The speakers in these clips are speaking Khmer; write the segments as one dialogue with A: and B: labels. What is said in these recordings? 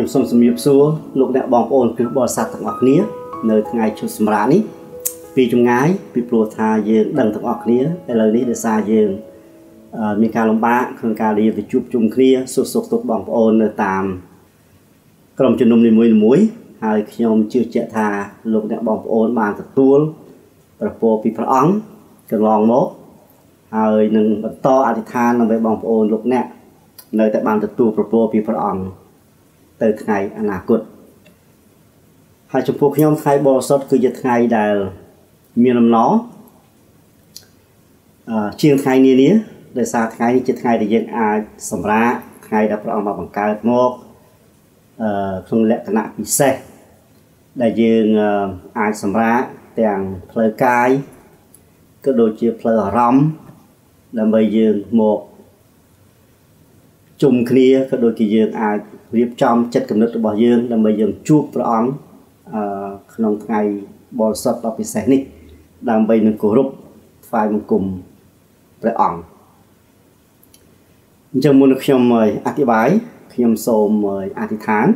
A: ខ្ញុំសូមជំរាបសួរលោកអ្នកបងប្អូនគឺបរិស័ទទាំងអស់គ្នា នៅថ្ងៃឈប់សម្រាកនេះពីចម្ងាយពីព្រោះថាយើងដឹងទាំងអស់គ្នាឥឡូវនេះដោយសារយើងមានការលំបាកក្នុងការរៀបទៅជួបជុំគ្នាសួរសុខទុក្ខបងប្អូននៅតាមក្រុមជំនុំនីមួយៗហើយខ្ញុំជឿជាក់ថាលោកអ្នកបងប្អូនបានទទួលប្រពោពីព្រះអង្គកន្លងមកហើយនឹងបន្តអធិដ្ឋានដើម្បីបងប្អូនលោកអ្នកនៅតែបានទទួលប្រពោពីព្រះអង្គ ទៅថ្ងៃអនាគតហើយចំពោះខ្ញុំថ្ងៃបរិសុទ្ធគឺជាថ្ងៃដែលមានអំណរអឺជាងថ្ងៃនានាដោយសារថ្ងៃនេះជាថ្ងៃដែលយើងអាចសម្រាកថ្ងៃដែលព្រះអង្គបានបង្កើតមកអឺក្នុងលក្ខណៈពិសេសដែលយើងអាចសម្រាកទាំងផ្លូវកាយក៏ដូចជាផ្លូវអារម្មណ៍ដើម្បីយើងមកជុំគ្នាក៏ដូចជាយើងអាច រៀបចំចិត្តគំនិតរបស់យើងដើម្បីយើងជួបព្រះអង្គអឺក្នុងថ្ងៃបរិសុទ្ធដ៏ពិសេសនេះ ដើម្បីនឹងគោរពថ្វាយបង្គំព្រះអង្គអញ្ចឹងមុននឹងខ្ញុំអធិប្បាយខ្ញុំសូមអធិដ្ឋាន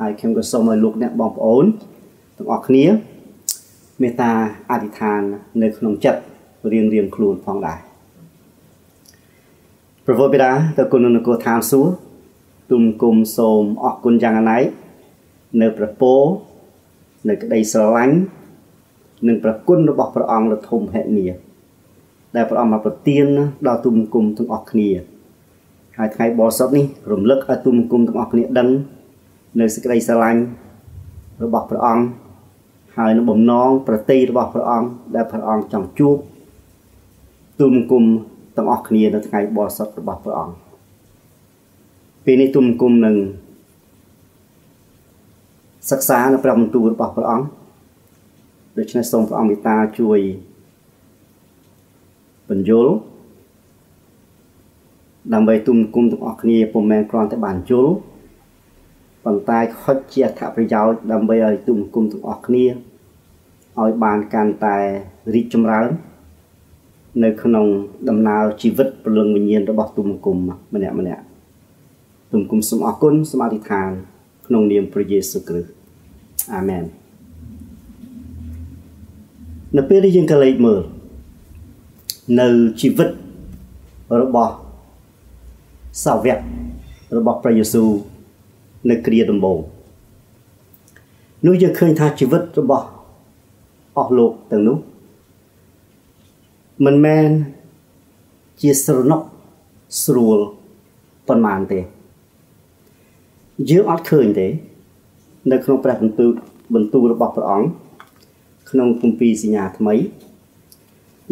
A: ហើយខ្ញុំក៏សូមឲ្យលោកអ្នកបងប្អូនទាំងអស់គ្នាមេត្តាអធិដ្ឋាននៅក្នុងចិត្តរៀងរៀងខ្លួនផងដែរព្រះវរបិតាទៅគុណនគរឋានសួគ៌ ទុំគុំសូមអរគុណយ៉ាងណាស់នៅព្រះពរនៅក្តីស្រឡាញ់និងប្រគុណរបស់ព្រះអង្គដ៏ធំហិមាដែលព្រះអង្គបានប្រទានដល់ទុំគុំទាំងអស់គ្នាហើយថ្ងៃបរិសុទ្ធនេះរំលឹកឲ្យទុំគុំទាំងអស់គ្នាដឹងនៅសេចក្តីស្រឡាញ់របស់ព្រះអង្គហើយនៅបំណងប្រតិរបស់ព្រះអង្គដែលព្រះអង្គចង់ជួបទុំគុំទាំងអស់គ្នានៅថ្ងៃបរិសុទ្ធរបស់ព្រះអង្គ ពេលនេះទុំគុំនឹងសិក្សានៅព្រះបន្ទូលរបស់ព្រះអង្គដូច្នេះសូមព្រះអង្គមេត្តាជួយបញ្យល់ដើម្បីទុំគុំទាំងអស់គ្នាពុំមែនគ្រាន់តែបានយល់ប៉ុន្តែខុចជាអត្ថប្រយោជន៍ដើម្បីឲ្យទុំគុំទាំងអស់គ្នាឲ្យបានកាន់តែរីកចម្រើននៅក្នុងដំណើរជីវិតព្រលឹងវិញ្ញាណរបស់ទុំគុំម្នាក់ម្នាក់ ទុំគុំសូមអរគុណសូមអធិដ្ឋាន ក្នុងនាមព្រះយេស៊ូវគ្រីស្ទអាមែននៅពេលដែលយើងក៏លេចមើលនៅជីវិតរបស់សាវករបស់ព្រះយេស៊ូវនៅគ្រាដំបូងនោះយើងឃើញថាជីវិតរបស់អស់លោកទាំងនោះមិនមែនជាស្រណុកស្រួលប៉ុន្មានទេ យើងអត់ឃើញទេនៅក្នុងព្រះបន្ទូលបន្ទូលរបស់ព្រះអង្គក្នុងគម្ពីរសញ្ញាថ្មី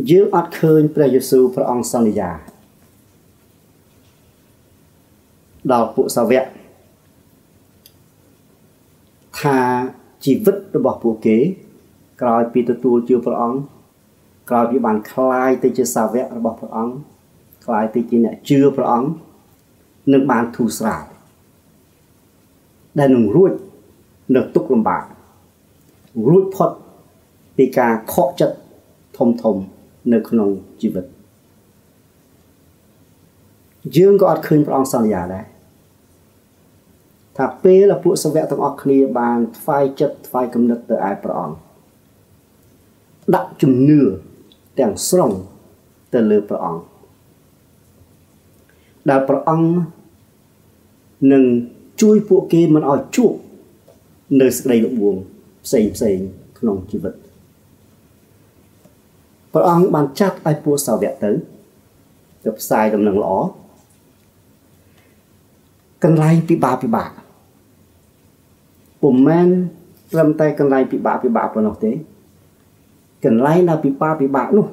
A: យើងអត់ឃើញព្រះយេស៊ូវព្រះអង្គសន្យាដល់ពួកសាវកថាជីវិតរបស់ពួកគេ ក្រោយពីទទួលជឿព្រះអង្គក្រោយពីបានคลายទៅជាសាវករបស់ព្រះអង្គคลายទៅជាអ្នកជឿព្រះអង្គនឹងបានធូរស្រាល ដែលនឹងរួចនៅទុកលំបាករួចផុតពីការខកចិត្តធំធំនៅក្នុងជីវិតយើងក៏អត់ឃើញព្រះអង្គសន្យាដែរថាពេលពួកសាវកទាំងអស់គ្នាបានថ្វាយចិត្តថ្វាយគំនិតទៅឯព្រះអង្គដាក់ជំនឿទាំងស្រុងទៅលើព្រះអង្គដែលព្រះអង្គនឹង ជួយពួកគេមិនឲ្យជួបនៅសេចក្តីល្បួងផ្សេងផ្សេងក្នុងជីវិតព្រះអង្គបានចាត់ឲ្យពួកសាវកទៅទៅផ្សាយដំណឹងល្អកន្លែងពិបាកពិបាកពុំមែនត្រឹមតែកន្លែងពិបាកពិបាកប៉ុណ្ណោះទេកន្លែងដែលពិបាកពិបាកនោះ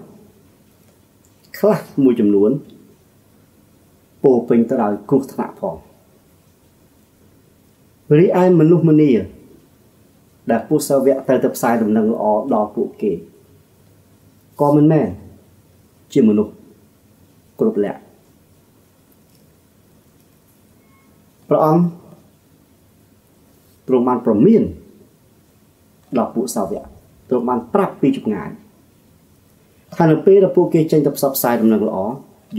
A: ខ្លះមួយចំនួនពោពេញទៅដោយគ្រោះថ្នាក់ផង រីឯមនុស្សម្នាដែលពុទ្ធសាវកទៅទៅផ្សាយដំណឹងល្អដល់ពួកគេក៏មិនមែនជាមនុស្សគ្រប់លក្ខព្រះអង្គទ្រង់បានប្រមានដល់ពួកសាវកទ្រង់បានប្រាប់ពីចម្ងាយថានៅពេលដែលពួកគេចេញទៅផ្សព្វផ្សាយដំណឹងល្អ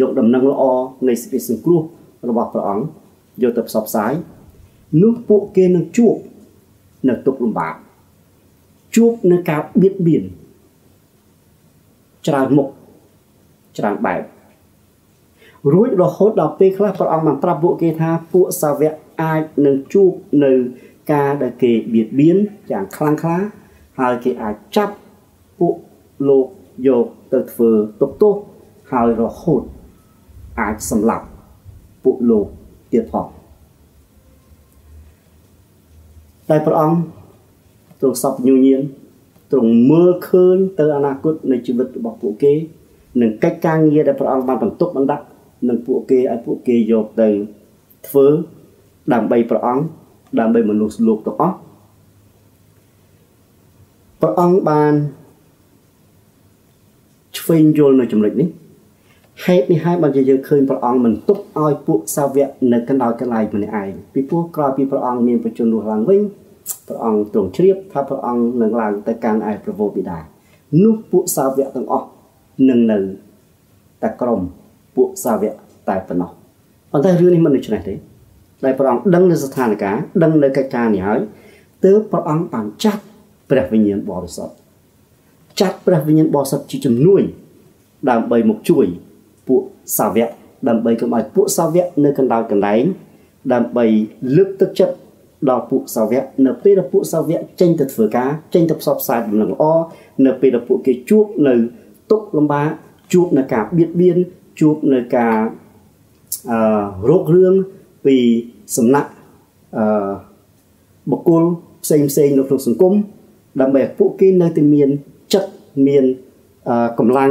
A: យកដំណឹងល្អនៃសេចក្តីសង្គ្រោះរបស់ព្រះអង្គយកទៅផ្សព្វផ្សាយ នោះពួកគេនឹងជួបនៅទុក្ខលំបាកជួបនៅការបៀតបៀនច្រើនមុខច្រើនបែបរួចរហូតដល់ពេលខ្លះព្រះអង្គបានប្រាប់ពួកគេថាពួកសាវកអាចនឹងជួបនៅការដែលគេបៀតបៀនយ៉ាងខ្លាំងក្លាហើយគេអាចចាប់ពួកលោកយកទៅធ្វើទុកទោសហើយរហូតអាចសម្លាប់ពួកលោកទៀតផង តែព្រះអង្គទ្រង់សពញញៀនទ្រង់មើលឃើញទៅអនាគតនៃជីវិតរបស់ពួកគេនិងកិច្ចការងារដែលព្រះអង្គបានបន្ទុកបណ្ដាក់នឹងពួកគេឲ្យពួកគេយកទៅធ្វើដើម្បីព្រះអង្គដើម្បីមនុស្សលោកទាំងអស់ព្រះអង្គបានឆ្វេងយល់នៅចំណុចនេះ ហេតុនេះហើយបានជាយើងឃើញព្រះអង្គមិនទុកឲ្យពួកសាវកនៅកណ្ដោយកន្លែងម្នាក់ឯងពីព្រោះក្រោយពីព្រះអង្គមានប្រជញ្ញរស់ឡើងវិញព្រះអង្គទ្រង់ជ្រាបថាព្រះអង្គនឹងឡើងទៅកាន់ឯព្រះវរបិតានោះពួកសាវកទាំងអស់នឹងនៅតែក្រុមពួកសាវកតែប៉ុណ្ណោះប៉ុន្តែរឿងនេះមិនដូច្នេះទេដែលព្រះអង្គដឹងនៅស្ថានភាពដឹងនៅកិច្ចការនេះហើយទើបព្រះអង្គបានចាត់ព្រះវិញ្ញាណបរិសុទ្ធចាត់ព្រះវិញ្ញាណបរិសុទ្ធជាជំនួយដើម្បីមកជួយ ពួកសាវកដើម្បីកុំឲ្យពួកសាវកនៅកណ្ដាលកន្លែងដើម្បីលើកទឹកចិត្តដល់ពួកសាវកនៅពេលដែលពួកសាវកចេញទៅធ្វើការចេញទៅផ្សព្វផ្សាយដំណឹងល្អនៅពេលដែលពួកគេជួបនៅទុក្ខលំបាកជួបនៅការបៀតបៀនជួបនៅការអឺរោគរឿងពីសំណាក់អឺបុគ្គលផ្សេងផ្សេងនៅក្នុងសង្គមដើម្បីឲ្យពួកគេនៅតែមានចិត្តមានកម្លាំង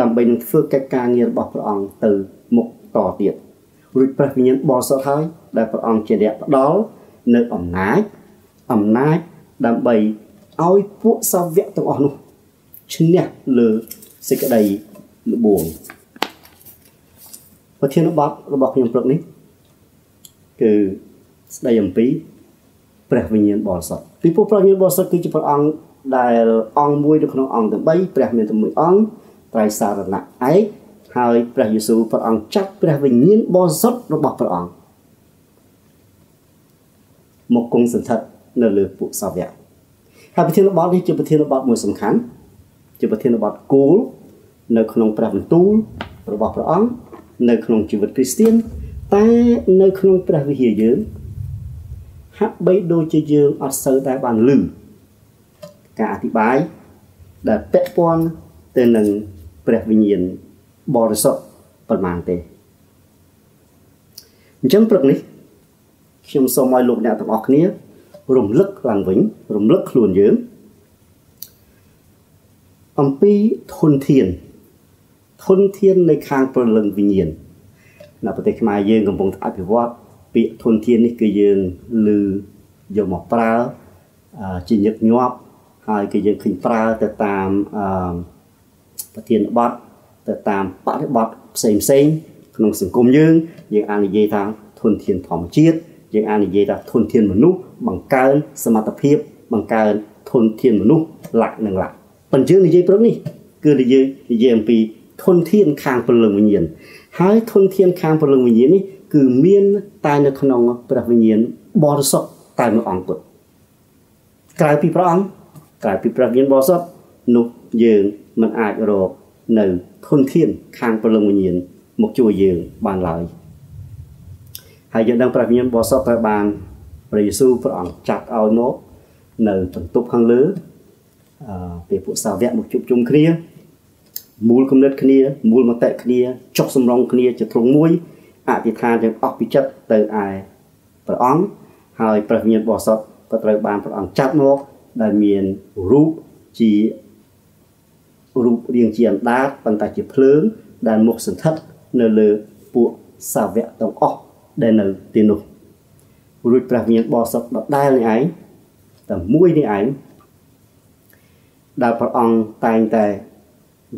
A: ដើម្បីនឹងធ្វើកិច្ចការងាររបស់ព្រះអង្គទៅមុខតទៀតរួចព្រះវិញ្ញាណបរិសុទ្ធហើយដែលព្រះអង្គជាអ្នកផ្ដល់នៅអំណាចអំណាចដើម្បីឲ្យពួកសាវកទាំងអស់នោះឈ្នះលើសេចក្តីល្បួងប្រធានបទរបស់ខ្ញុំព្រឹកនេះគឺស្ដីអំពីព្រះវិញ្ញាណបរិសុទ្ធពីព្រោះព្រះវិញ្ញាណបរិសុទ្ធគឺជាព្រះអង្គដែលអង្គមួយនៅក្នុងអង្គទាំង3ព្រះមានតែមួយអង្គ ត្រៃសារណៈឯកហើយព្រះយេស៊ូវព្រះអង្គចាត់ព្រះវិញ្ញាណបរិសុទ្ធរបស់ព្រះអង្គមកគង់សន្ធិដ្ឋនៅលើពួកសាវកហើយប្រធានបទនេះជាប្រធានបទមួយសំខាន់ជាប្រធានបទគោលនៅក្នុងព្រះបន្ទូលរបស់ព្រះអង្គនៅក្នុងជីវិតគ្រីស្ទៀនតែនៅក្នុងព្រះវិហារយើងហាក់បីដូចជាយើងអត់សូវតែបានលឺការអធិប្បាយដែលពាក់ព័ន្ធទៅនឹង ព្រះវិញ្ញាណបរិសុទ្ធប៉ុន្មានទេអញ្ចឹងព្រឹកនេះខ្ញុំសូមឲ្យលោកអ្នកទាំងអស់គ្នា រំលឹកឡើងវិញ រំលឹកខ្លួនយើង អំពីធនធានធនធាននៃខាងព្រលឹងវិញ្ញាណនៅប្រទេសខ្មែរយើងកំពុងអភិវឌ្ឍពាក្យធនធាននេះគឺយើងឮយកមកប្រើជាញឹកញាប់ហើយគឺយើងឃើញប្រើទៅតាម ប្រធានបទទៅតាមបរិបទផ្សេងផ្សេងក្នុងសង្គមយើងយើងអាចនិយាយថាធនធានធម្មជាតិយើងអាចនិយាយថាធនធានមនុស្សបង្កើនសមត្ថភាពបង្កើនធនធានមនុស្សលក្ខនឹងលក្ខប៉ុន្តែយើងនិយាយព្រឹកនេះគឺនិយាយនិយាយអំពីធនធានខាងព្រលឹងវិញ្ញាណហើយធនធានខាងព្រលឹងវិញ្ញាណនេះគឺមានតែនៅក្នុងព្រះវិញ្ញាណបរិសុទ្ធតែមួយអង្គគត់ក្រៅពីព្រះអង្គក្រៅពីព្រះវិញ្ញាណបរិសុទ្ធនោះយើង មិនអាចរកនៅធនធានខាងព្រលឹងវិញ្ញាណមកជួយយើងបានឡើយហើយយើងដឹងព្រះវិញ្ញាណបរិសុទ្ធត្រូវបានព្រះយេស៊ូវព្រះអង្គចាត់ឲ្យមកនៅបន្ទប់ខាងលើអឺពេលពួកសាវកមកជួបជុំគ្នាមូលគំនិតគ្នាមូលមតិគ្នាចុះសម្រងគ្នាជាទ្រង់មួយអធិដ្ឋានទាំងអស់ពីចិត្តទៅឯព្រះអង្គហើយព្រះវិញ្ញាណបរិសុទ្ធក៏ត្រូវបានព្រះអង្គចាត់មកដែលមានរូបជា រូបរាងជាអណ្ដាតប៉ុន្តែជាភ្លើងដែលមុខសន្ធិដ្ឋនៅលើពួកសាវកទាំងអស់ដែលនៅទីនោះរួចព្រះវិញ្ញាណបរិសុទ្ធដដែលនេះឯងតែមួយនេះឯងដែលព្រះអង្គតែងតែ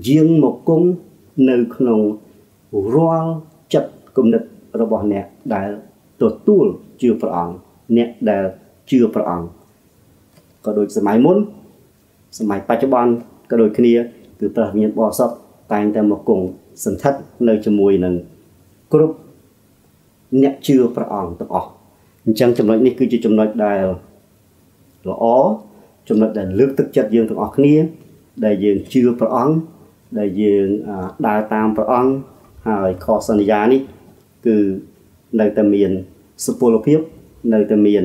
A: យាងមកគង់នៅក្នុងរាល់ចិត្តគំនិតរបស់អ្នកដែលទទួលជឿព្រះអង្គអ្នកដែលជឿព្រះអង្គក៏ដូចសម័យមុនសម័យបច្ចុប្បន្នក៏ដូចគ្នា គឺព្រះវិញ្ញាណបរិសុទ្ធតែងតែមកគង់សន្ធិដ្ឋនៅជាមួយនឹងគ្រប់អ្នកជឿព្រះអង្គទាំងអស់អញ្ចឹងចំណុចនេះគឺជាចំណុចដែលល្អចំណុចដែលលើកទឹកចិត្តយើងទាំងអស់គ្នា ដែលយើងជឿព្រះអង្គដែលយើងដើរតាមព្រះអង្គហើយខុសសន្យានេះ គឺនៅតែមានសុពលភាពនៅតែមាន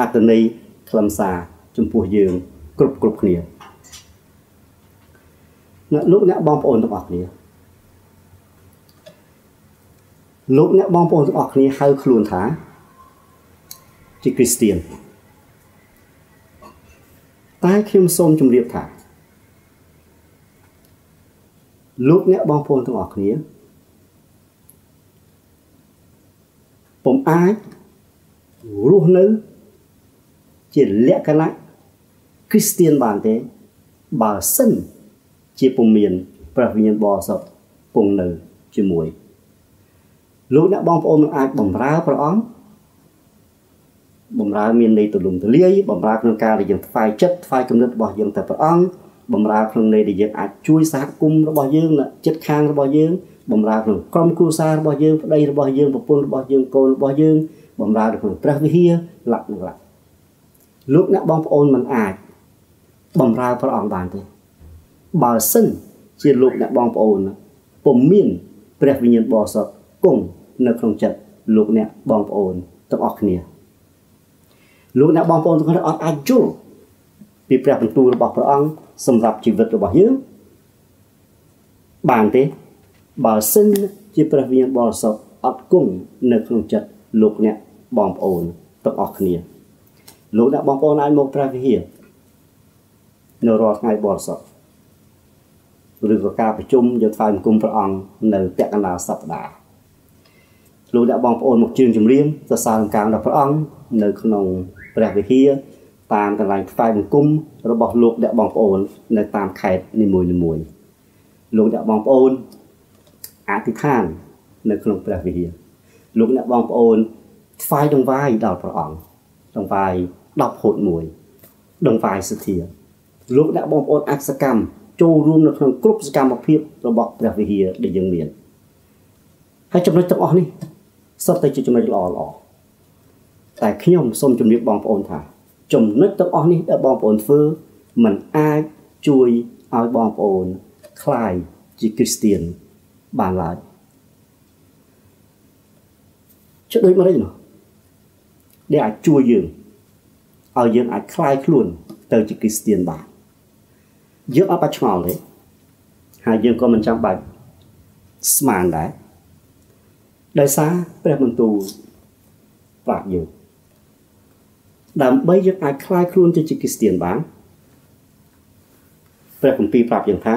A: អត្តន័យខ្លឹមសារចំពោះយើងគ្រប់គ្រប់គ្នា អ្នកលោកអ្នកបងប្អូនទាំងអស់គ្នាលោកអ្នកបងប្អូនទាំងអស់គ្នាហៅខ្លួនថាជាគ្រីស្ទៀនតែខ្ញុំសូមជម្រាបថាលោកអ្នកបងប្អូនទាំងអស់គ្នាពុំអាចរស់នៅជាលក្ខណៈគ្រីស្ទៀនបានទេបើសិនជា ពុំមានព្រះវិញ្ញាណបរិសុទ្ធពងនៅជាមួយលោកអ្នកបងប្អូនមិនអាចបំរើព្រះអង្គបំរើមានន័យទូលំទូលាយបំរើក្នុងការដែលយើងថ្វាយចិត្តថ្វាយគំនិតរបស់យើងទៅព្រះអង្គបំរើក្នុងន័យដែលយើងអាចជួយសហគមន៍របស់យើងចិត្តខាងរបស់យើងបំរើក្នុងក្រុមគ្រួសាររបស់យើងប្តីរបស់យើងប្រពន្ធរបស់យើងកូនរបស់យើងបំរើក្នុងព្រះវិហារលក្ខណៈលោកអ្នកបងប្អូនមិនអាចបំរើព្រះអង្គបានទេ បើសិនជាលោកអ្នកបងប្អូនពុំមានព្រះវិញ្ញាណបរិសុទ្ធគង់នៅក្នុងចិត្តលោកអ្នកបងប្អូនទាំងអស់គ្នាលោកអ្នកបងប្អូនទាំងអស់អត់អាចយល់ពីព្រះបន្ទូលរបស់ព្រះអង្គសម្រាប់ជីវិតរបស់យើងបានទេបើសិនជាព្រះវិញ្ញាណបរិសុទ្ធអត់គង់នៅក្នុងចិត្តលោកអ្នកបងប្អូនទាំងអស់គ្នាលោកអ្នកបងប្អូនអាចមកព្រះវិហារនៅរាល់ថ្ងៃបរិសុទ្ធ ឬក៏ការប្រជុំយកថ្វាយបង្គំព្រះអង្គនៅពាក់កណ្ដាលសប្តាហ៍លោកអ្នកបងប្អូនមកជឿនចម្រៀងសរសើរអង្ការដល់ព្រះអង្គនៅក្នុងព្រះវិហារតាមកន្លែងថ្វាយបង្គំរបស់លោកអ្នកបងប្អូននៅតាមខេត្តនីមួយៗលោកអ្នកបងប្អូនអធិដ្ឋាននៅក្នុងព្រះវិហារលោកអ្នកបងប្អូនថ្វាយដង្វាយដល់ព្រះអង្គដង្វាយ10ហូត1ដង្វាយសទ្ធាលោកអ្នកបងប្អូនអសកម្ម ចូលរួមនៅក្នុងគ្រប់សកម្មភាពរបស់ព្រះវិហារដែលយើងមានហើយចំណុចទាំងអស់នេះសុទ្ធតែជាចំណុចល្អល្អតែខ្ញុំសូមជម្រាបបងប្អូនថាចំណុចទាំងអស់នេះដែលបងប្អូនធ្វើมันអាចជួយឲ្យបងប្អូនคลายជាគ្រីស្ទៀនបានឡើយចុះដូចម្ដេចនោះដែលអាចជួយយើងឲ្យយើងអាចคลายខ្លួនទៅជាគ្រីស្ទៀនបាន យើងអត់បាច់ឆ្ងល់ទេហើយយើងក៏មិនចាំបាច់ស្មានដែរដោយសារព្រះបន្ទូលប្រាប់យើងដើម្បីយើងអាចคลายខ្លួនទៅជាគ្រីស្ទៀនបានព្រះគម្ពីរប្រាប់យើងថា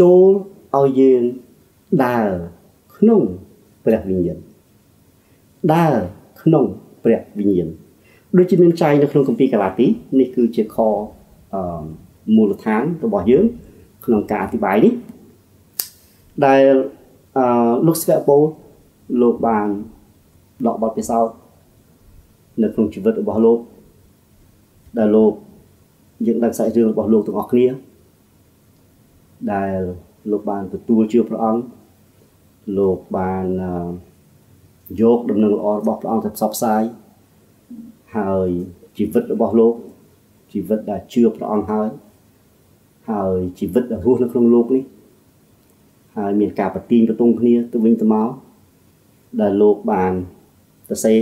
A: ចូលឲ្យយើងដើរក្នុងព្រះវិញ្ញាណដើរក្នុងព្រះវិញ្ញាណដូចជាមានចែងនៅក្នុងគម្ពីរកាឡាទី នេះគឺជាខអឺ មូលដ្ឋានរបស់យើង ក្នុងការអធិប្បាយនេះដែលអឺលោកស្វៈពោលោកបានដកបទពិសោធន៍នៅក្នុងជីវិតរបស់លោកដែលលោកយើងដឹងសាច់រឿងរបស់លោកទាំងអស់គ្នាដែលលោកបានទទួលជឿព្រះអង្គលោកបានយកដំណឹងល្អរបស់ព្រះអង្គទៅផ្សព្វផ្សាយហើយជីវិតរបស់លោក ជីវិតដែលជឿព្រះអង្គហើយហើយជីវិតដែលរស់នៅក្នុងโลกនេះហើយមានការប្រទីងប្រទងគ្នាទៅវិញទៅមកដែលលោកបានសរសេរ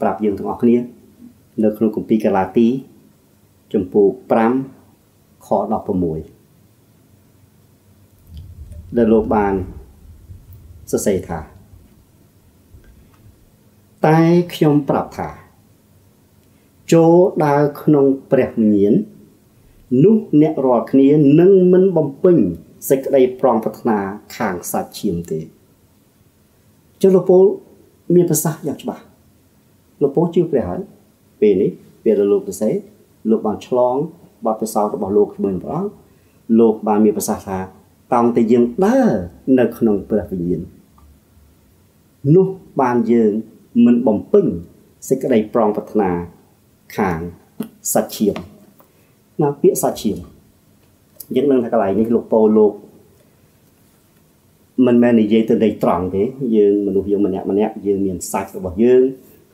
A: ប្រាប់យើងទាំងអស់គ្នា នៅក្នុងគម្ពីរកាឡាទីចំពោះ5ខ16ដែលលោកបានសរសេរថាតែខ្ញុំប្រាប់ថា ចូលដើរក្នុងព្រះវិញ្ញាណនោះអ្នករាល់គ្នានឹងមិនបំពេញសេចក្តីប្រងប្រាថ្នាខាងសាច់ឈាមទេចុះលោកពូលមានប្រសាសន៍យ៉ាងច្បាស់លោកពូជឿព្រះហើយពេលនេះពេលលោកសរសេរលោកបានឆ្លងបទពិសោធន៍របស់លោកជាមួយព្រះអង្គលោកបានមានប្រសាសន៍ថាតោងតែយើងដើរនៅក្នុងព្រះវិញ្ញាណនោះបានយើងមិនបំពេញសេចក្តីប្រងប្រាថ្នា ខាងសាច់ឈាមណាពាក្យសាច់ឈាមយើងនឹងថាកន្លែងនេះលោកពោលោកមិនមែននិយាយទៅនៃត្រង់ទេយើងមនុស្សយើងម្នាក់ម្នាក់យើងមានសាច់របស់យើង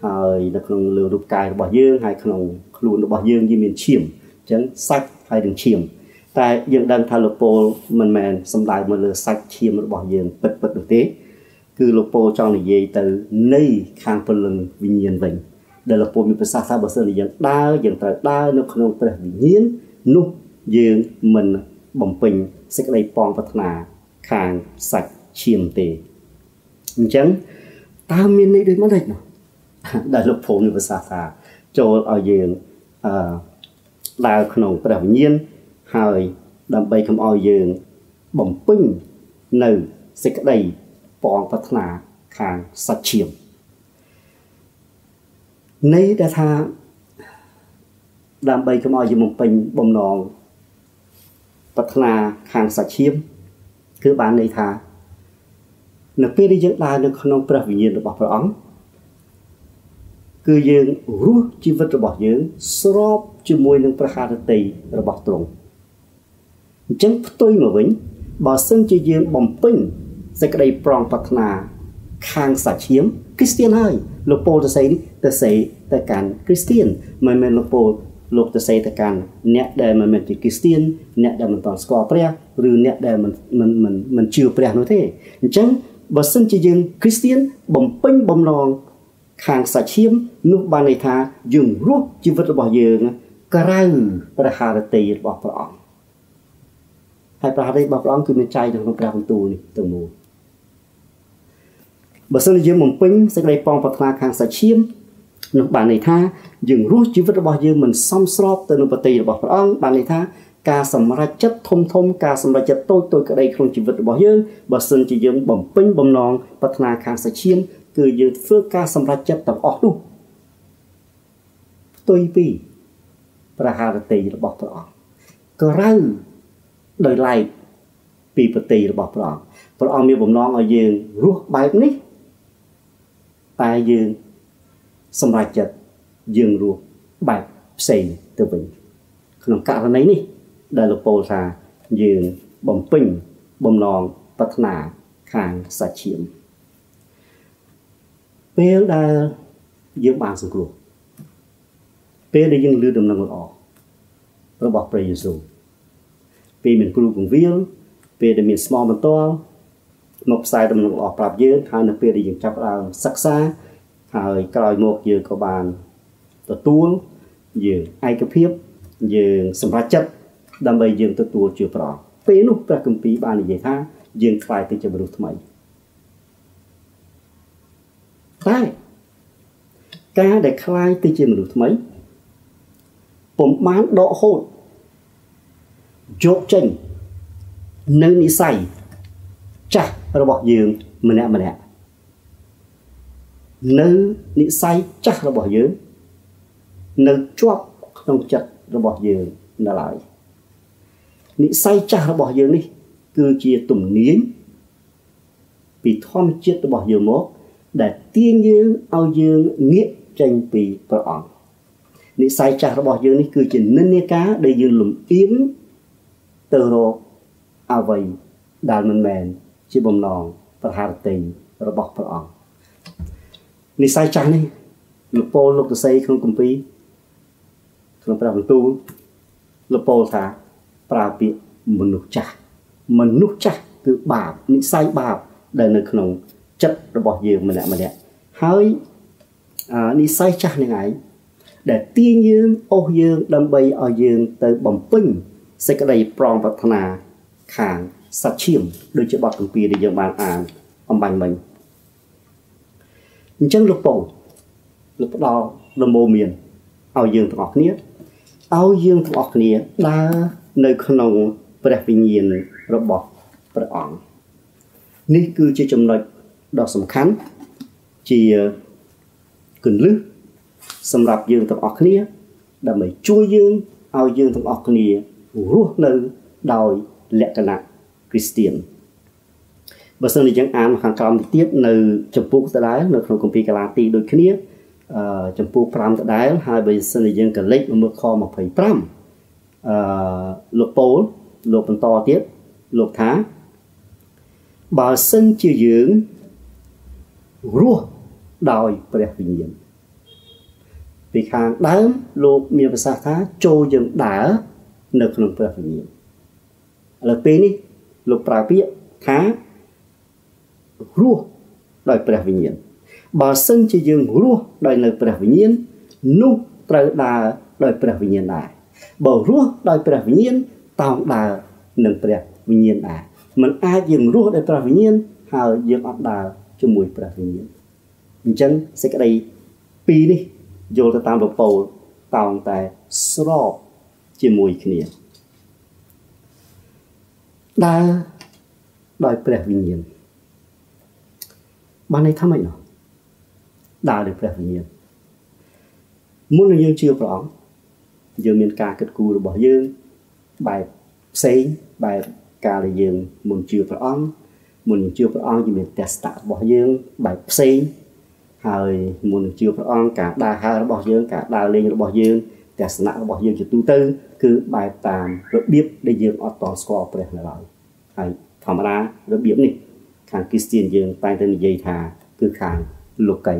A: ហើយនៅក្នុងលើរូបកាយរបស់យើងហើយក្នុងខ្លួនរបស់យើងយើងមានឈាមអញ្ចឹងសាច់ហើយនឹងឈាមតែយើងដឹងថាលោកពោលមិនមែនសំដៅមកលើសាច់ឈាមរបស់យើងពិតពិតនោះទេ គឺលោកពោលចង់និយាយទៅនៃខាងពលឹងវិញ្ញាណវិញ ដែលលោកពោលមានប្រសាសន៍ថាបើសិនជាយើងដើរយើងត្រូវដើរនៅក្នុងព្រះវិញ្ញាណនោះយើងមិនបំពេញសេចក្តីប៉ងប្រាថ្នាខាងសាច់ឈាមទេអញ្ចឹងតើមានន័យដូចម៉េចនោះដែលលោកភូមិមានប្រសាសន៍ថាចូលឲ្យយើងអឺដើរក្នុងព្រះវិញ្ញាណហើយដើម្បីកុំឲ្យយើងបំពេញនៅសេចក្តីប៉ងប្រាថ្នាខាងសាច់ឈាម នៃដែលថាដើម្បីកុំឲ្យយើងបំពេញបំណងប្រាថ្នាខាងសាច់ឈាមគឺបានន័យថា នៅពេលដែលយើងដើរនៅក្នុងព្រះវិញ្ញាណរបស់ព្រះអង្គគឺយើងរស់ជីវិតរបស់យើង ស្របជាមួយនឹងព្រះハរតីរបស់ទ្រង់អញ្ចឹងផ្ទុយមកវិញបើសិនជាយើងបំពេញសេចក្តីប្រងប្រាថ្នាខាងសាច់ឈាម គ្រីស្ទៀនហើយ លោកពោលទៅសេនេះទៅសេទៅកាន់គ្រីស្ទៀនមិនមែនលោកពោលលោកទៅសេទៅកាន់អ្នកដែលមិនមែនជាគ្រីស្ទៀនអ្នកដែលមិនតន់ស្គាល់ព្រះឬអ្នកដែលមិនមិនមិនមិនជឿព្រះនោះទេអញ្ចឹងបើសិនជាយើងគ្រីស្ទៀនបំពេញបំណងខាងសាច់ឈាមនោះបានន័យថាយើងរស់ជីវិតរបស់យើងក្រៅព្រះハរតីរបស់ព្រះអង្គហើយព្រះハរតីរបស់ព្រះអង្គគឺមានចែងនៅក្នុងព្រះបន្ទូលនេះទាំងមូល បើសិនជាយើងបំពេញសេចក្តីប៉ងប្រាថ្នាខាងសាច់ឈាមនោះបានន័យថាយើងរស់ជីវិតរបស់យើងមិនសមស្របទៅនឹងប្រតិរបស់ព្រះអង្គបានន័យថាការសម្រេចចិត្តធំធំការសម្រេចចិត្តតូចតូចក្តីក្នុងជីវិតរបស់យើងបើសិនជាយើងបំពេញបំណងប្រាថ្នាខាងសាច់ឈាមគឺយើងធ្វើការសម្រេចចិត្តទាំងអស់នោះផ្ទុយពីព្រះハរតីរបស់ព្រះអង្គក្រៅដោយឡែកពីប្រតិរបស់ព្រះអង្គព្រះអង្គមានបំណងឲ្យយើងរស់បែបនេះ តែយើងសម្រេចចិត្តយើងរស់បែបផ្សេងទៅវិញក្នុងករណីនេះ ដែលលោកពោលថាយើងបំពេញបំណងប្រាថ្នាខាងសាច់ឈាមពេលដែលយើងបានសង្គ្រោះពេលដែលយើងលឺដំណឹងល្អរបស់ព្រះយេស៊ូវពេលមានគ្រូពង្រៀលពេលដែលមានស្មងបន្ទាល់ មកផ្សាយដំណឹងល្អប្រាប់យើងហើយនៅពេលដែលយើងចាប់ផ្ដើមសិក្សាហើយក្រោយមកយើងក៏បានទទួលយើងឯកភាពយើងសម្រេចចិត្តដើម្បីយើងទទួលជាប្រោពេលនោះព្រះគម្ពីរបាននិយាយថាយើងខ្លាយទៅជាមនុស្សថ្មីតែការដែលខ្លាយទៅជាមនុស្សថ្មីពុំបានដកហូតយកចេញនៅនិស័យ ចាស់របស់យើងម្នាក់ម្នាក់នៅនិស័យចាស់របស់យើងនៅជាប់ក្នុងចិត្តរបស់យើងនៅឡើយនិស័យចាស់របស់យើងនេះ គឺជាទំនាញពីធម្មជាតិរបស់យើងមក ដែលទាញយើងឲ្យយើងងាកចេញពីព្រះអង្គនិស័យចាស់របស់យើងនេះគឺជានិន្នាការដែលយើងលំអៀងទៅរកអ្វីដែលមិនមែន ជាបំណងប្រហារតីរបស់ព្រះអង្គនិស័យចាស់នេះលោកពោលលោកទស័យក្នុងគម្ពីរក្នុងព្រះបន្ទូលលោកពោលថាប្រើពាក្យមនុស្សចាស់មនុស្សចាស់គឺបាបនិស័យបាបដែលនៅក្នុងចិត្តរបស់យើងម្នាក់ម្នាក់ហើយនិស័យចាស់នឹងឯងដែលទាញយើងអូសយើងដើម្បីឲ្យយើងទៅបំពេញសេចក្តីប្រងប្រាថ្នាខាង សច្ឈាមដូចជាបទកម្ពីដែលយើងបានអានអំបញ្ញមិញអញ្ចឹងលោកពងលោកផ្ដល់ដំបូន្មានឲ្យយើងទាំងអស់គ្នាឲ្យយើងទាំងអស់គ្នាដើរនៅក្នុងព្រះវិញ្ញាណរបស់ព្រះអង្គនេះគឺជាចំណុចដ៏សំខាន់ជាគន្លឹះសម្រាប់យើងទាំងអស់គ្នាដើម្បីជួយយើងឲ្យយើងទាំងអស់គ្នារស់នៅដោយលក្ខណៈ គ្រីស្ទៀនបើសិនជាយើងអានខាងក្រោមទៀតនៅចំពោះដដែលនៅក្នុងគម្ពីរកាឡាទីដូចគ្នាអឺចំពោះ5ដដែលហើយបើសិនជាយើងកលេចមកមើលខ25អឺលោកប៉ូលលោកបន្តទៀតលោកថាបើសិនជាយើងរស់ដោយព្រះវិញ្ញាណពីខាងដើមលោកមានប្រសាសន៍ថាចូលយើងដើរនៅក្នុងព្រះវិញ្ញាណឥឡូវពេលនេះ លោកប្រើពាក្យថារស់ដោយព្រះវិញ្ញាណបើសិនជាយើងរស់ដោយនៅព្រះវិញ្ញាណនោះត្រូវដើរដោយព្រះវិញ្ញាណដែរបើរស់ដោយព្រះវិញ្ញាណតោងដើរនឹងព្រះវិញ្ញាណដែរมันអាចយើងរស់ដោយព្រះវិញ្ញាណហើយយើងអត់ដើរជាមួយព្រះវិញ្ញាណអញ្ចឹងសេចក្តីពីរនេះយល់ទៅតាមប្រពោលតោងតែស្របជាមួយគ្នា ដើរដោយព្រះវិញ្ញាណបានន័យថាម៉េចនោះដើរដោយព្រះវិញ្ញាណមុននឹងយើងជឿព្រះអង្គយើងមានការគិតគូររបស់យើងបែបផ្សេងបែបការដែលយើងមុនជឿព្រះអង្គមុននឹងជឿព្រះអង្គយើងមានទស្សនៈរបស់យើងបែបផ្សេងហើយមុននឹងជឿព្រះអង្គការដើរហើររបស់យើងការដើរលេងរបស់យើង ទស្សនៈរបស់យើងជាទូទៅ គឺបែបតាមរបៀបដែលយើងអត់តស្គាល់ព្រះនៅឡើយហើយធម្មតារបៀបនេះ ខាងគ្រីស្ទានយើងតែងតែនិយាយថា គឺខាងលោកី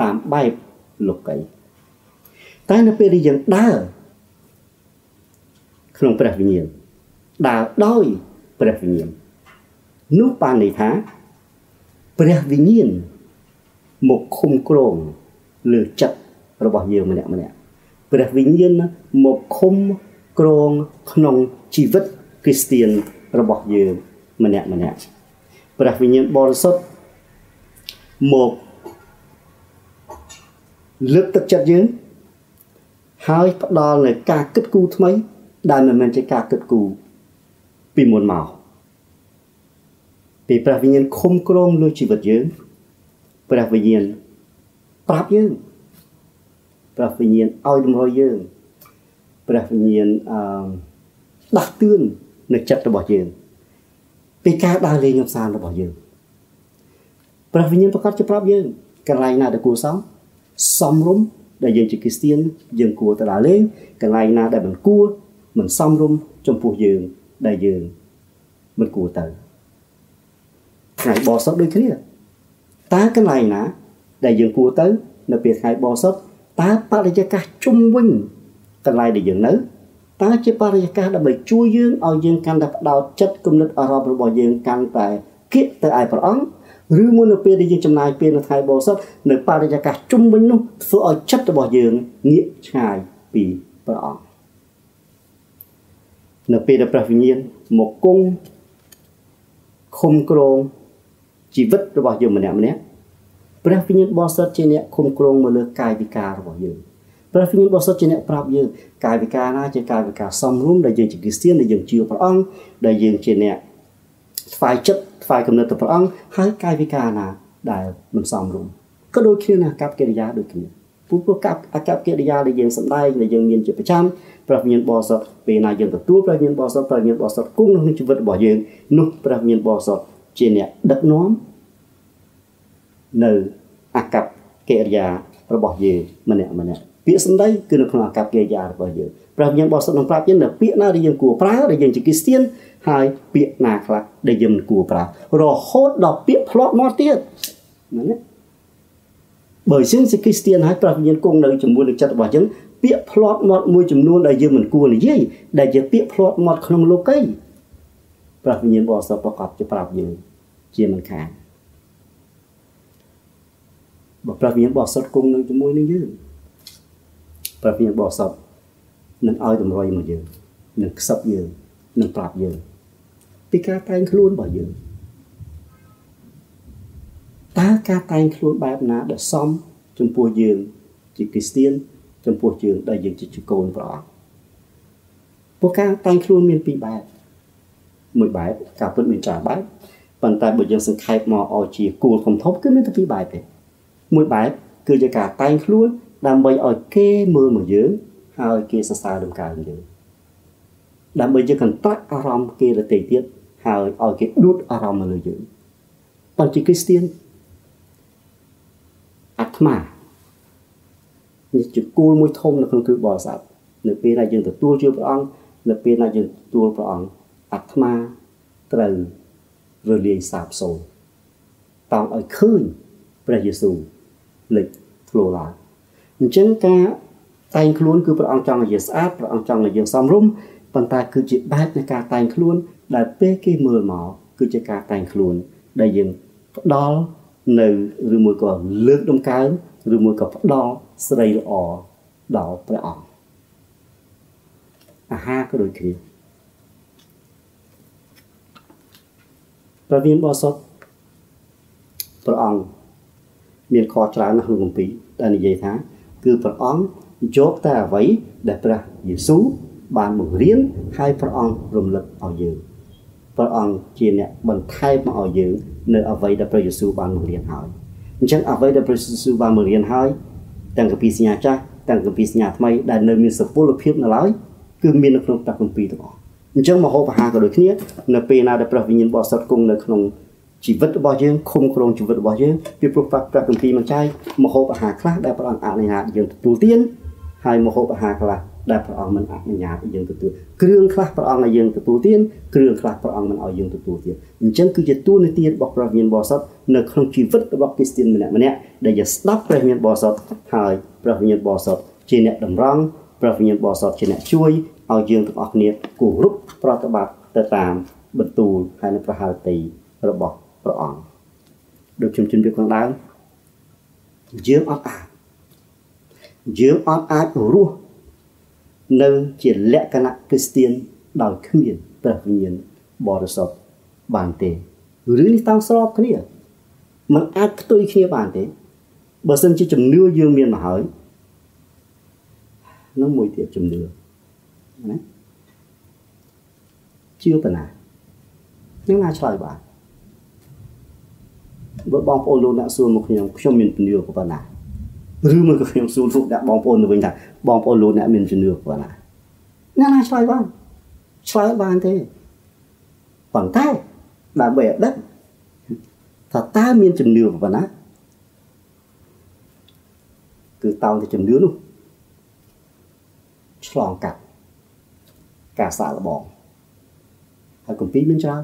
A: តាមបែបលោកីតែនៅពេលដែលយើងដើរក្នុងព្រះវិញ្ញាណដើរដោយព្រះវិញ្ញាណនោះបានន័យថាព្រះវិញ្ញាណមកឃុំគ្រងលើចិត្តរបស់យើងម្នាក់ម្នាក់ ព្រះវិញ្ញាណមកឃុំគ្រងក្នុងជីវិតគ្រីស្ទៀនរបស់យើងម្នាក់ម្នាក់ព្រះវិញ្ញាណបរិសុទ្ធមកលើកទឹកចិត្តយើងហើយផ្ដល់នូវការគិតគូរថ្មី ដែលមិនមែនជាការគិតគូរពីមុនមកពីព្រះវិញ្ញាណឃុំក្រងលើជីវិតយើងព្រះវិញ្ញាណប្រាប់យើង ព្រះវិញ្ញាណឲ្យតម្រុយយើងព្រះវិញ្ញាណអឺដាស់តឿននៅចិត្តរបស់យើងពីការដើរលេងកំសាន្តរបស់យើងព្រះវិញ្ញាណប្រកាសជាប្រាប់យើងកន្លែងណាដែលគួរសមសំរុំដែលយើងជាគ្រីស្ទៀនយើងគួរទៅដើរលេងកន្លែងណាដែលមិនគួរមិនសំរុំចំពោះយើងដែលយើងមិនគួរទៅថ្ងៃបោះសុតដូចគ្នាតើកន្លែងណា ដែលយើងគួរទៅ នៅពេលថ្ងៃបោះសុត តើបរិយាកាសជុំវិញកន្លែងដែលយើងនៅតើជាបរិយាកាសដើម្បីជួយយើងឲ្យយើងកាន់តែផ្ដោតចិត្តគំនិតអារម្មណ៍របស់យើងកាន់តែគៀកទៅឯព្រះអង្គឬមួយនៅពេលដែលយើងចំណាយពេលនៅថ្ងៃបោសុតនៅបរិយាកាសជុំវិញនោះធ្វើឲ្យចិត្តរបស់យើងងាកឆ្ងាយពីព្រះអង្គនៅពេលដែលព្រះវិញ្ញាណមកគង់ឃុំក្រងជីវិតរបស់យើងម្នាក់ម្នាក់ ព្រះវិញ្ញាណបរិសុទ្ធជាអ្នកគុំគ្រងមកលើកាយវិការរបស់យើងព្រះវិញ្ញាណបរិសុទ្ធជាអ្នកប្រាប់យើងកាយវិការណាជាកាយវិការសមរម្យដែលយើងជាគ្រីស្ទានដែលយើងជឿព្រះអង្គដែលយើងជាអ្នកថ្វាយចិត្តថ្វាយគំនិតទៅព្រះអង្គហើយកាយវិការណាដែលមិនសមរម្យក៏ដូចគ្នានឹងអាកប្បកិរិយាដូចគ្នាពូព្រោះកັບអាកប្បកិរិយាដែលយើងសម្ដែងដែលយើងមានជាប្រចាំព្រះវិញ្ញាណបរិសុទ្ធពេលណាយើងទទួលព្រះវិញ្ញាណបរិសុទ្ធព្រះវិញ្ញាណបរិសុទ្ធគង់ក្នុងជីវិតរបស់យើងនោះព្រះវិញ្ញាណបរិសុទ្ធជាអ្នកដឹកនាំ នៅអកັບកិរិយារបស់យើងម្នាក់ម្នាក់ពាក្យសម្ដីគឺនៅក្នុងអកប្បកិរិយារបស់យើងព្រះវិញ្ញាណបរិសុទ្ធនឹងប្រាប់យើងនៅពាក្យណាដែលយើងគួរប្រើដែលយើងជាគ្រីស្ទៀនហើយពាក្យណាខ្លះដែលយើងមិនគួរប្រើរហូតដល់ពាក្យផ្លាត់មកទៀតណាបើយើងជាគ្រីស្ទៀនហើយព្រះវិញ្ញាណគង់នៅជាមួយនឹងចិត្តរបស់យើងពាក្យផ្លាត់មកមួយចំនួនដែលយើងមិនគួរនិយាយដែលជាពាក្យផ្លាត់មកក្នុងលោកីព្រះវិញ្ញាណបរិសុទ្ធប្រកបជាប្រាប់យើងជាមិនខាន បើព្រះវិញ្ញាណបរិសុទ្ធគង់នៅជាមួយនឹងយើងព្រះវិញ្ញាណបរិសុទ្ធនឹងឲ្យតម្រុយមកយើងនឹងខ្សឹបយើងនឹងប្រាប់យើងពីការតែងខ្លួនរបស់យើងតើការតែងខ្លួនបែបណាដែលសមចំពោះយើងជាគ្រីស្ទៀនចំពោះយើងដែលយើងជាកូនព្រះអង្គពួកការតែងខ្លួនមានពីរបែបមួយបែបការពិតមានច្រើនបែបប៉ុន្តែបើយើងសង្ខេបមកឲ្យជាគោលធំធំគឺមានតែពីរបែបទេ មួយបែបគឺជាការតែងខ្លួនដើម្បីឲ្យគេមើលមកយើងហើយគេសរសើរដំណើរយើងដើម្បីយើងកន្ត្រាក់អារម្មណ៍គេទៅទៀតហើយឲ្យគេដួតអារម្មណ៍មកលើយើងប៉ុន្តែគ្រីស្ទៀនអាត្មានេះជាគោលមួយធំនៅក្នុងគ្រិស្តបរិស័ទនៅពេលដែលយើងទទួលជឿព្រះអង្គនៅពេលដែលយើងទទួលព្រះអង្គអាត្មាត្រូវរលាយសាបសូន្យតោងឲ្យឃើញព្រះយេស៊ូវ លេចធ្លោឡើងអញ្ចឹងការតែងខ្លួនគឺព្រះអង្គចង់ឲ្យយើងស្អាតព្រះអង្គចង់ឲ្យយើងសមរម្យប៉ុន្តែគឺជាបែបនៃការតែងខ្លួន ដែលពេលគេមើលមកគឺជាការតែងខ្លួន ដែលយើងផ្ដល់នៅឬមួយក៏លើកដំកើងឬមួយក៏ផ្ដល់ស្រីល្អដល់ព្រះអង្គអាហារក៏ដូចគ្នាព្រះវិញ្ញាណបរិសុទ្ធព្រះអង្គ មានខច្រើនណាស់ក្នុងគម្ពីរដែលនិយាយថា គឺព្រះអង្គយកតែអ្វីដែលព្រះយេស៊ូវបានបង្រៀនហើយព្រះអង្គរំលឹកឲ្យយើងព្រះអង្គជាអ្នកបន្ថែមមកឲ្យយើងនៅអ្វីដែលព្រះយេស៊ូវបានបង្រៀនហើយអញ្ចឹងអ្វីដែលព្រះយេស៊ូវបានបង្រៀនហើយទាំងគម្ពីរសញ្ញាចាស់ទាំងគម្ពីរសញ្ញាថ្មីដែលនៅមានសុពលភាពនៅឡើយគឺមាននៅក្នុងព្រះគម្ពីរទាំងអស់អញ្ចឹងមហោបអាហារក៏ដូចគ្នានៅពេលណាដែលព្រះវិញ្ញាណបរិសុទ្ធគង់នៅក្នុង ជីវិតរបស់យើងឃុំគ្រងជីវិតរបស់យើងពីព្រោះព្រះគម្ពីរមិនចែកមហោបអាហារខ្លះដែលព្រះអង្គអនុញ្ញាតយើងទទួលទានហើយមហូបអាហារខ្លះដែលព្រះអង្គមិនអនុញ្ញាតឲ្យយើងទទួលគ្រឿងខ្លះព្រះអង្គឲ្យយើងទទួលទានគ្រឿងខ្លះព្រះអង្គមិនឲ្យយើងទទួលទានអញ្ចឹងគឺជាទួនាទីរបស់ព្រះវិញ្ញាណបរិសុទ្ធនៅក្នុងជីវិតរបស់គ្រីស្ទានម្នាក់ម្នាក់ដែលយើងស្ដាប់ព្រះវិញ្ញាណបរិសុទ្ធហើយព្រះវិញ្ញាណបរិសុទ្ធជាអ្នកតម្រង់ព្រះវិញ្ញាណបរិសុទ្ធជាអ្នកជួយឲ្យយើងទាំងអស់គ្នាគោរពប្រតិបត្តិទៅតាមបន្ទូលហើយនៅប្រហារទីរបស់ ព្រះអង្គដូចខ្ញុំជម្រាបខាងដើមយើងអត់អាចយើងអត់អាចរស់នៅជាលក្ខណៈគ្រីស្ទៀនដោយគ្មានព្រះវិញ្ញាណបរិសុទ្ធបានទេរឿងនេះតោងស្របគ្នាมันអាចផ្ទុយគ្នាបានទេបើសិនជាជំនឿយើងមានមកហើយនឹងមួយទៀតជំនឿណាជឿប៉ុណ្ណាខ្ញុំណាឆ្លើយបាន បើបងប្អូនលោកអ្នកសួរមកខ្ញុំខ្ញុំមានជំនឿប៉ុណ្ណាឬមួយក៏ខ្ញុំសួរលោកអ្នកបងប្អូនទៅវិញថាបងប្អូនលោកអ្នកមានជំនឿប៉ុណ្ណាអ្នកណាឆ្លើយបានឆ្លើយបានទេប៉ុន្តែដើម្បីឲ្យដឹងថាតើមានជំនឿប៉ុណ្ណាគឺតោងទៅជំនឿនោះឆ្លងកាត់ការសាកល្បងហើយគម្ពីរមានច្រើន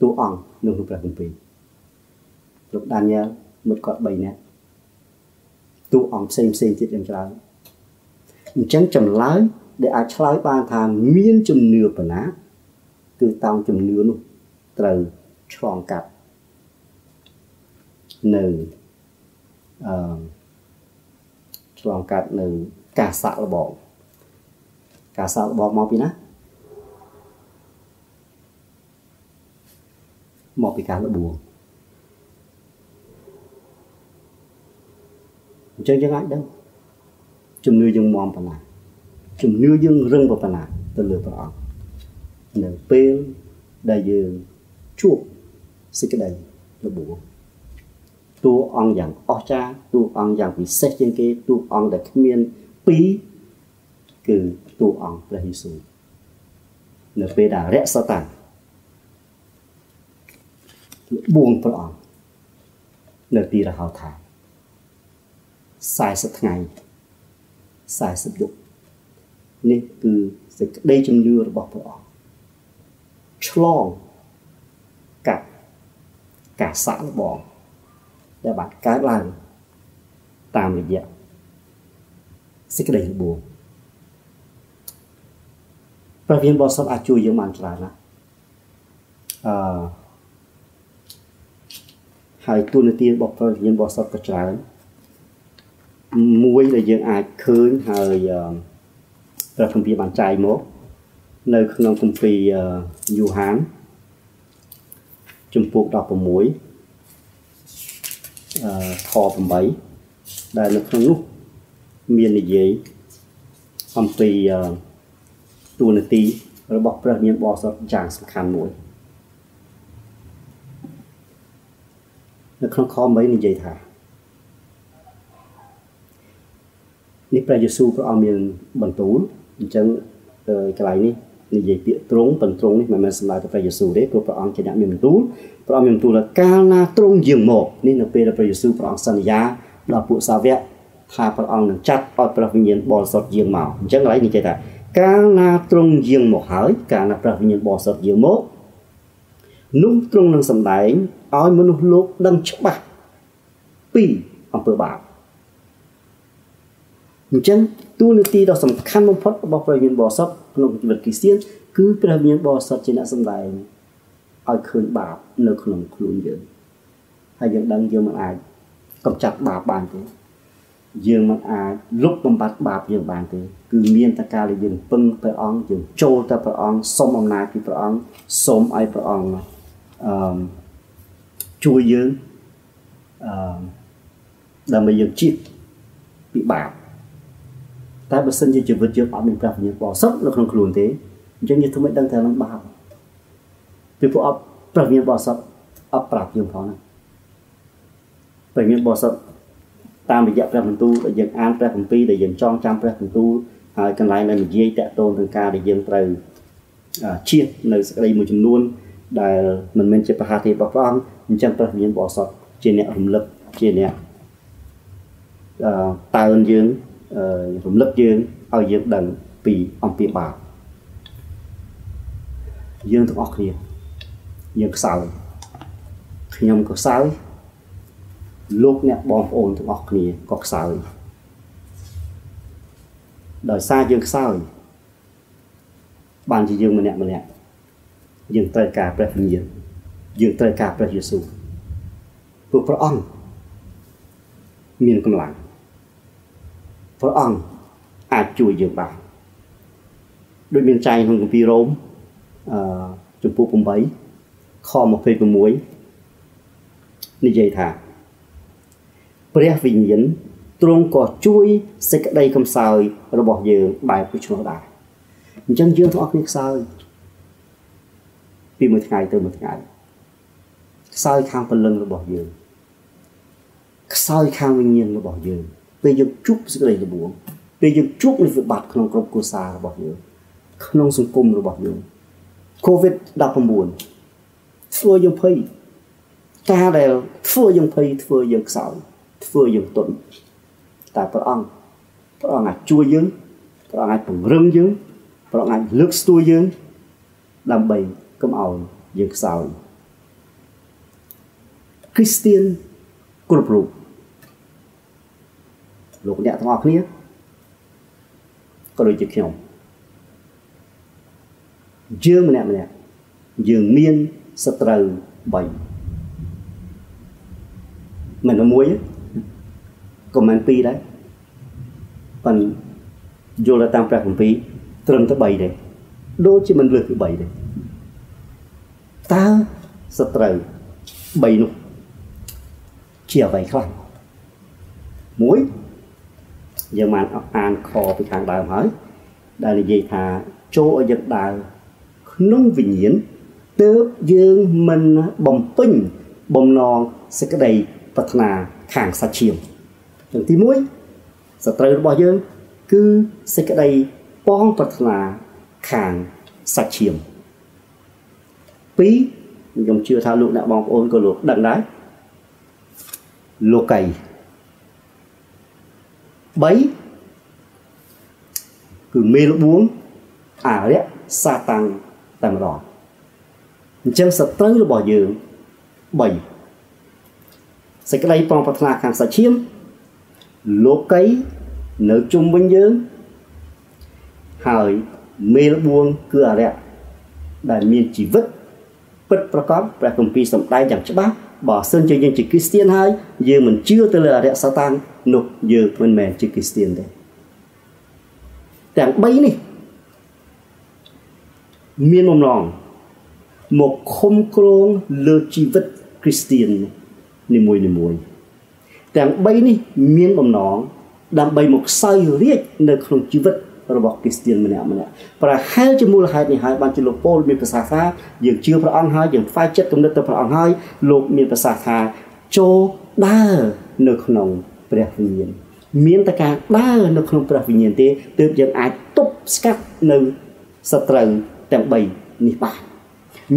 A: តួអង្គនៅក្នុងព្រះគម្ពីរ លោកដានីយ៉ែលមុតគាត់3នាក់តួអង្គផ្សេងផ្សេងទៀតយ៉ាងច្រើនអញ្ចឹងចម្លើយដែលអាចឆ្លើយបានថាមានជំនឿប៉ុណ្ណាគឺតោងជំនឿនោះត្រូវឆ្លងកាត់នៅអឺឆ្លងកាត់នៅការសាក់លបងការសាក់លបងមកពីណាមកពីការលបួង អញ្ចឹងយើងអាចដឹងជំនឿយើងមមប៉ុណ្ណាជំនឿយើងរឹងប៉ុណ្ណាទៅលើព្រះអង្គនៅពេលដែលយើងជួបសេចក្តីលបួងតួអង្គយ៉ាងអស្ចារ្យតួអង្គយ៉ាងពិសេសជាងគេតួអង្គដែលគ្មានពីរគឺតួអង្គព្រះយេស៊ូវនៅពេលដែលរក្សាតាំងបួងព្រះអង្គនៅទីរហោឋាន 40ថ្ងៃ40យប់នេះគឺសេចក្តីជំនឿរបស់ព្រះអង្គឆ្លងកាត់ការសាក់លបងដែលបានកើតឡើងតាមរយៈសេចក្តីលបួងព្រះវិញ្ញាណបរិសុទ្ធអាចជួយយើងបានច្រើនណាស់អឺហើយទូនាទីរបស់ព្រះវិញ្ញាណបរិសុទ្ធក៏ច្រើន មួយដែលយើងអាចឃើញហើយព្រះគម្ពីរបានចែកមកនៅក្នុងគម្ពីរយូហានជំពូក16អឺខ8ដែលនៅក្នុងនោះមាននិយាយអំពីទូនាទីរបស់ព្រះមានបរិសុទ្ធយ៉ាងសំខាន់មួយនៅក្នុងខ8និយាយថា នេះព្រះយេស៊ូវព្រះអង្គមានបន្ទូលអញ្ចឹងកន្លែងនេះនិយាយពាក្យត្រង់ប៉ុន្ត្រង់នេះមិនមែនសម្ដៅទៅព្រះយេស៊ូវទេព្រោះព្រះអង្គជាអ្នកមានបន្ទូលព្រះអង្គមានបន្ទូលថាកាលណាត្រង់យាងមកនេះនៅពេលដែលព្រះយេស៊ូវព្រះអង្គសន្យាដល់ពួកសាវកថាព្រះអង្គនឹងចាត់ឲ្យព្រះវិញ្ញាណបរិសុទ្ធយាងមកអញ្ចឹងកន្លែងនេះនិយាយថាកាលណាត្រង់យាងមកហើយកាលណាព្រះវិញ្ញាណបរិសុទ្ធយាងមកនោះទ្រង់នឹងសម្ដែងឲ្យមនុស្សលោកដឹងច្បាស់ពីអំពើបាប អញ្ចឹងទួលនីតិដ៏សំខាន់បំផុតរបស់ព្រះវិញ្ញាណបរិសុទ្ធក្នុងជីវិតគ្រីស្ទានគឺព្រះវិញ្ញាណបរិសុទ្ធជាអ្នកសម្ដែងឲ្យឃើញបាបនៅក្នុងខ្លួនយើងហើយយើងដឹងយើងមិនអាចកម្ចាត់បាបបានទេយើងមិនអាចលុបបំបត្តិបាបយើងបានទេគឺមានតែការដែលយើងពឹងព្រះអង្គយើងចូលទៅព្រះអង្គសុំអំណាចពីព្រះអង្គសូមឲ្យព្រះអង្គអឺជួយយើងអឺដើម្បីយើងជៀសពីបាប តែបើសិនជាជីវិតយើងអត់មានព្រះវិញ្ញាណបរិសុទ្ធនៅក្នុងខ្លួនទេអញ្ចឹងយើងធ្វើមិនដឹងថានឹងបាបពីព្រោះអត់ព្រះវិញ្ញាណបរិសុទ្ធអត់ប្រាប់យើងផងណាព្រះវិញ្ញាណបរិសុទ្ធតាមរយៈព្រះបន្ទូលដែលយើងអានព្រះគម្ពីរដែលយើងចងចាំព្រះបន្ទូលហើយកន្លែងដែលនិយាយតកតូននឹងការដែលយើងត្រូវជៀសនៅសក្តីមួយចំនួន ដែលមិនមែនជាប្រហាទេរបស់ព្រះអង្គអញ្ចឹងព្រះវិញ្ញាណបរិសុទ្ធជាអ្នករំលឹកជាអ្នកអឺតើនយើង រំលឹកយើងឲ្យយើងដឹងពីអំពីបាបយើងទាំងអស់គ្នាយើងខ្សោយខ្ញុំក៏ខ្សោយលោកអ្នកបងប្អូនទាំងអស់គ្នាក៏ខ្សោយដោយសារយើងខ្សោយបានជាយើងម្នាក់ម្នាក់យើងត្រូវការព្រះវិញ្ញាណយើងត្រូវការព្រះយេស៊ូវព្រោះព្រះអង្គមានកម្លាំង ព្រះអង្គអាចជួយយើងបានដូចមានចែងក្នុងគម្ពីររ៉ូមអឺចំពោះ8ខ26និយាយថាព្រះវិញ្ញាណទ្រង់ក៏ជួយសេចក្តីកំសោយរបស់យើងបែបដូច្នោះដែរអញ្ចឹងយើងទាំងអស់គ្នាខ្សោយពីមួយថ្ងៃទៅមួយថ្ងៃខ្សោយខាងពលឹងរបស់យើងខ្សោយខាងវិញ្ញាណរបស់យើង ពេលយើងជួបសេចក្តីល្បួងពេលយើងជួបនឹងវិបត្តិក្នុងក្រុមគ្រួសាររបស់យើងក្នុងសង្គមរបស់យើង COVID-19 ធ្វើយើងភ័យការដែលធ្វើយើងភ័យធ្វើយើងខ្សោយធ្វើយើងទន់តែព្រះអង្គព្រះអង្គអាចជួយយើងព្រះអង្គអាចពង្រឹងយើងព្រះអង្គអាចលើកស្ទួយយើងដើម្បីកុំឲ្យយើងខ្សោយគ្រីស្ទៀនគ្រប់រូប លោកអ្នកទាំងអស់គ្នាក៏ដូចជាខ្ញុំយើងម្នាក់ម្នាក់យើងមានសត្រូវ3មិនមួយក៏មិនពីរដែរប៉ុន្តែយល់តាមព្រះគម្ពីរត្រឹមតែ3ដែរដូចជាមិនលើសពី3ដែរតើសត្រូវ3នោះជាអ្វីខ្លះមួ យយើងបានអានខពីខាងដើមហើយដែលនិយាយថាចូលឲ្យយើងដើរក្នុងវិញ្ញាណទើបយើងមិនបំពេញបំណងសេចក្តីប្រាថ្នាខាងសាច់ឈាមទាំងទី1សត្រូវរបស់យើង គឺសេចក្តីប៉ងប្រាថ្នាខាងសាច់ឈាម2ខ្ញុំជឿថាលោកអ្នកបងប្អូនក៏លោកដឹងដែរលោកី 3គឺមេលបួងអារៈសាតាំងតែម្ដងអញ្ចឹងសត្រូវរបស់យើង3សេចក្តីបងប្រាថ្នាខាងសាច់ឈាមលោកីនៅជុំវិញយើងហើយមេលបួងគឺអរិយដែលមានជីវិតពិតប្រកបព្រះគម្ពីរសម្ដែងយ៉ាងច្បាស់ បើសិនជាយើងជាគ្រីស្ទៀនហើយយើងមិនជឿទៅលើអរិយសាតាំងនោះយើងមិនមែនជាគ្រីស្ទៀនទេទាំង3នេះមានបំណងមកឃុំគ្រងលើជីវិតគ្រីស្ទៀននីមួយនីមួយទាំង3នេះមានបំណងដើម្បីមកខ្សោយរាជនៅក្នុងជីវិត របស់គ្រីស្ទៀនម្នាក់ម្នាក់ប្រហែលជាមូលហេតុនេះហើយបានជាលោកប៉ូលមានប្រសាសន៍ថាយើងជឿព្រះអង្គហើយយើងផ្សាយចិត្តគំនិតទៅព្រះអង្គហើយលោកមានប្រសាសន៍ថាចូលដើរនៅក្នុងព្រះវិញ្ញាណមានតែការដើរនៅក្នុងព្រះវិញ្ញាណទេទើបយើងអាចទប់ស្កាត់នៅសត្រូវទាំង3នេះបាន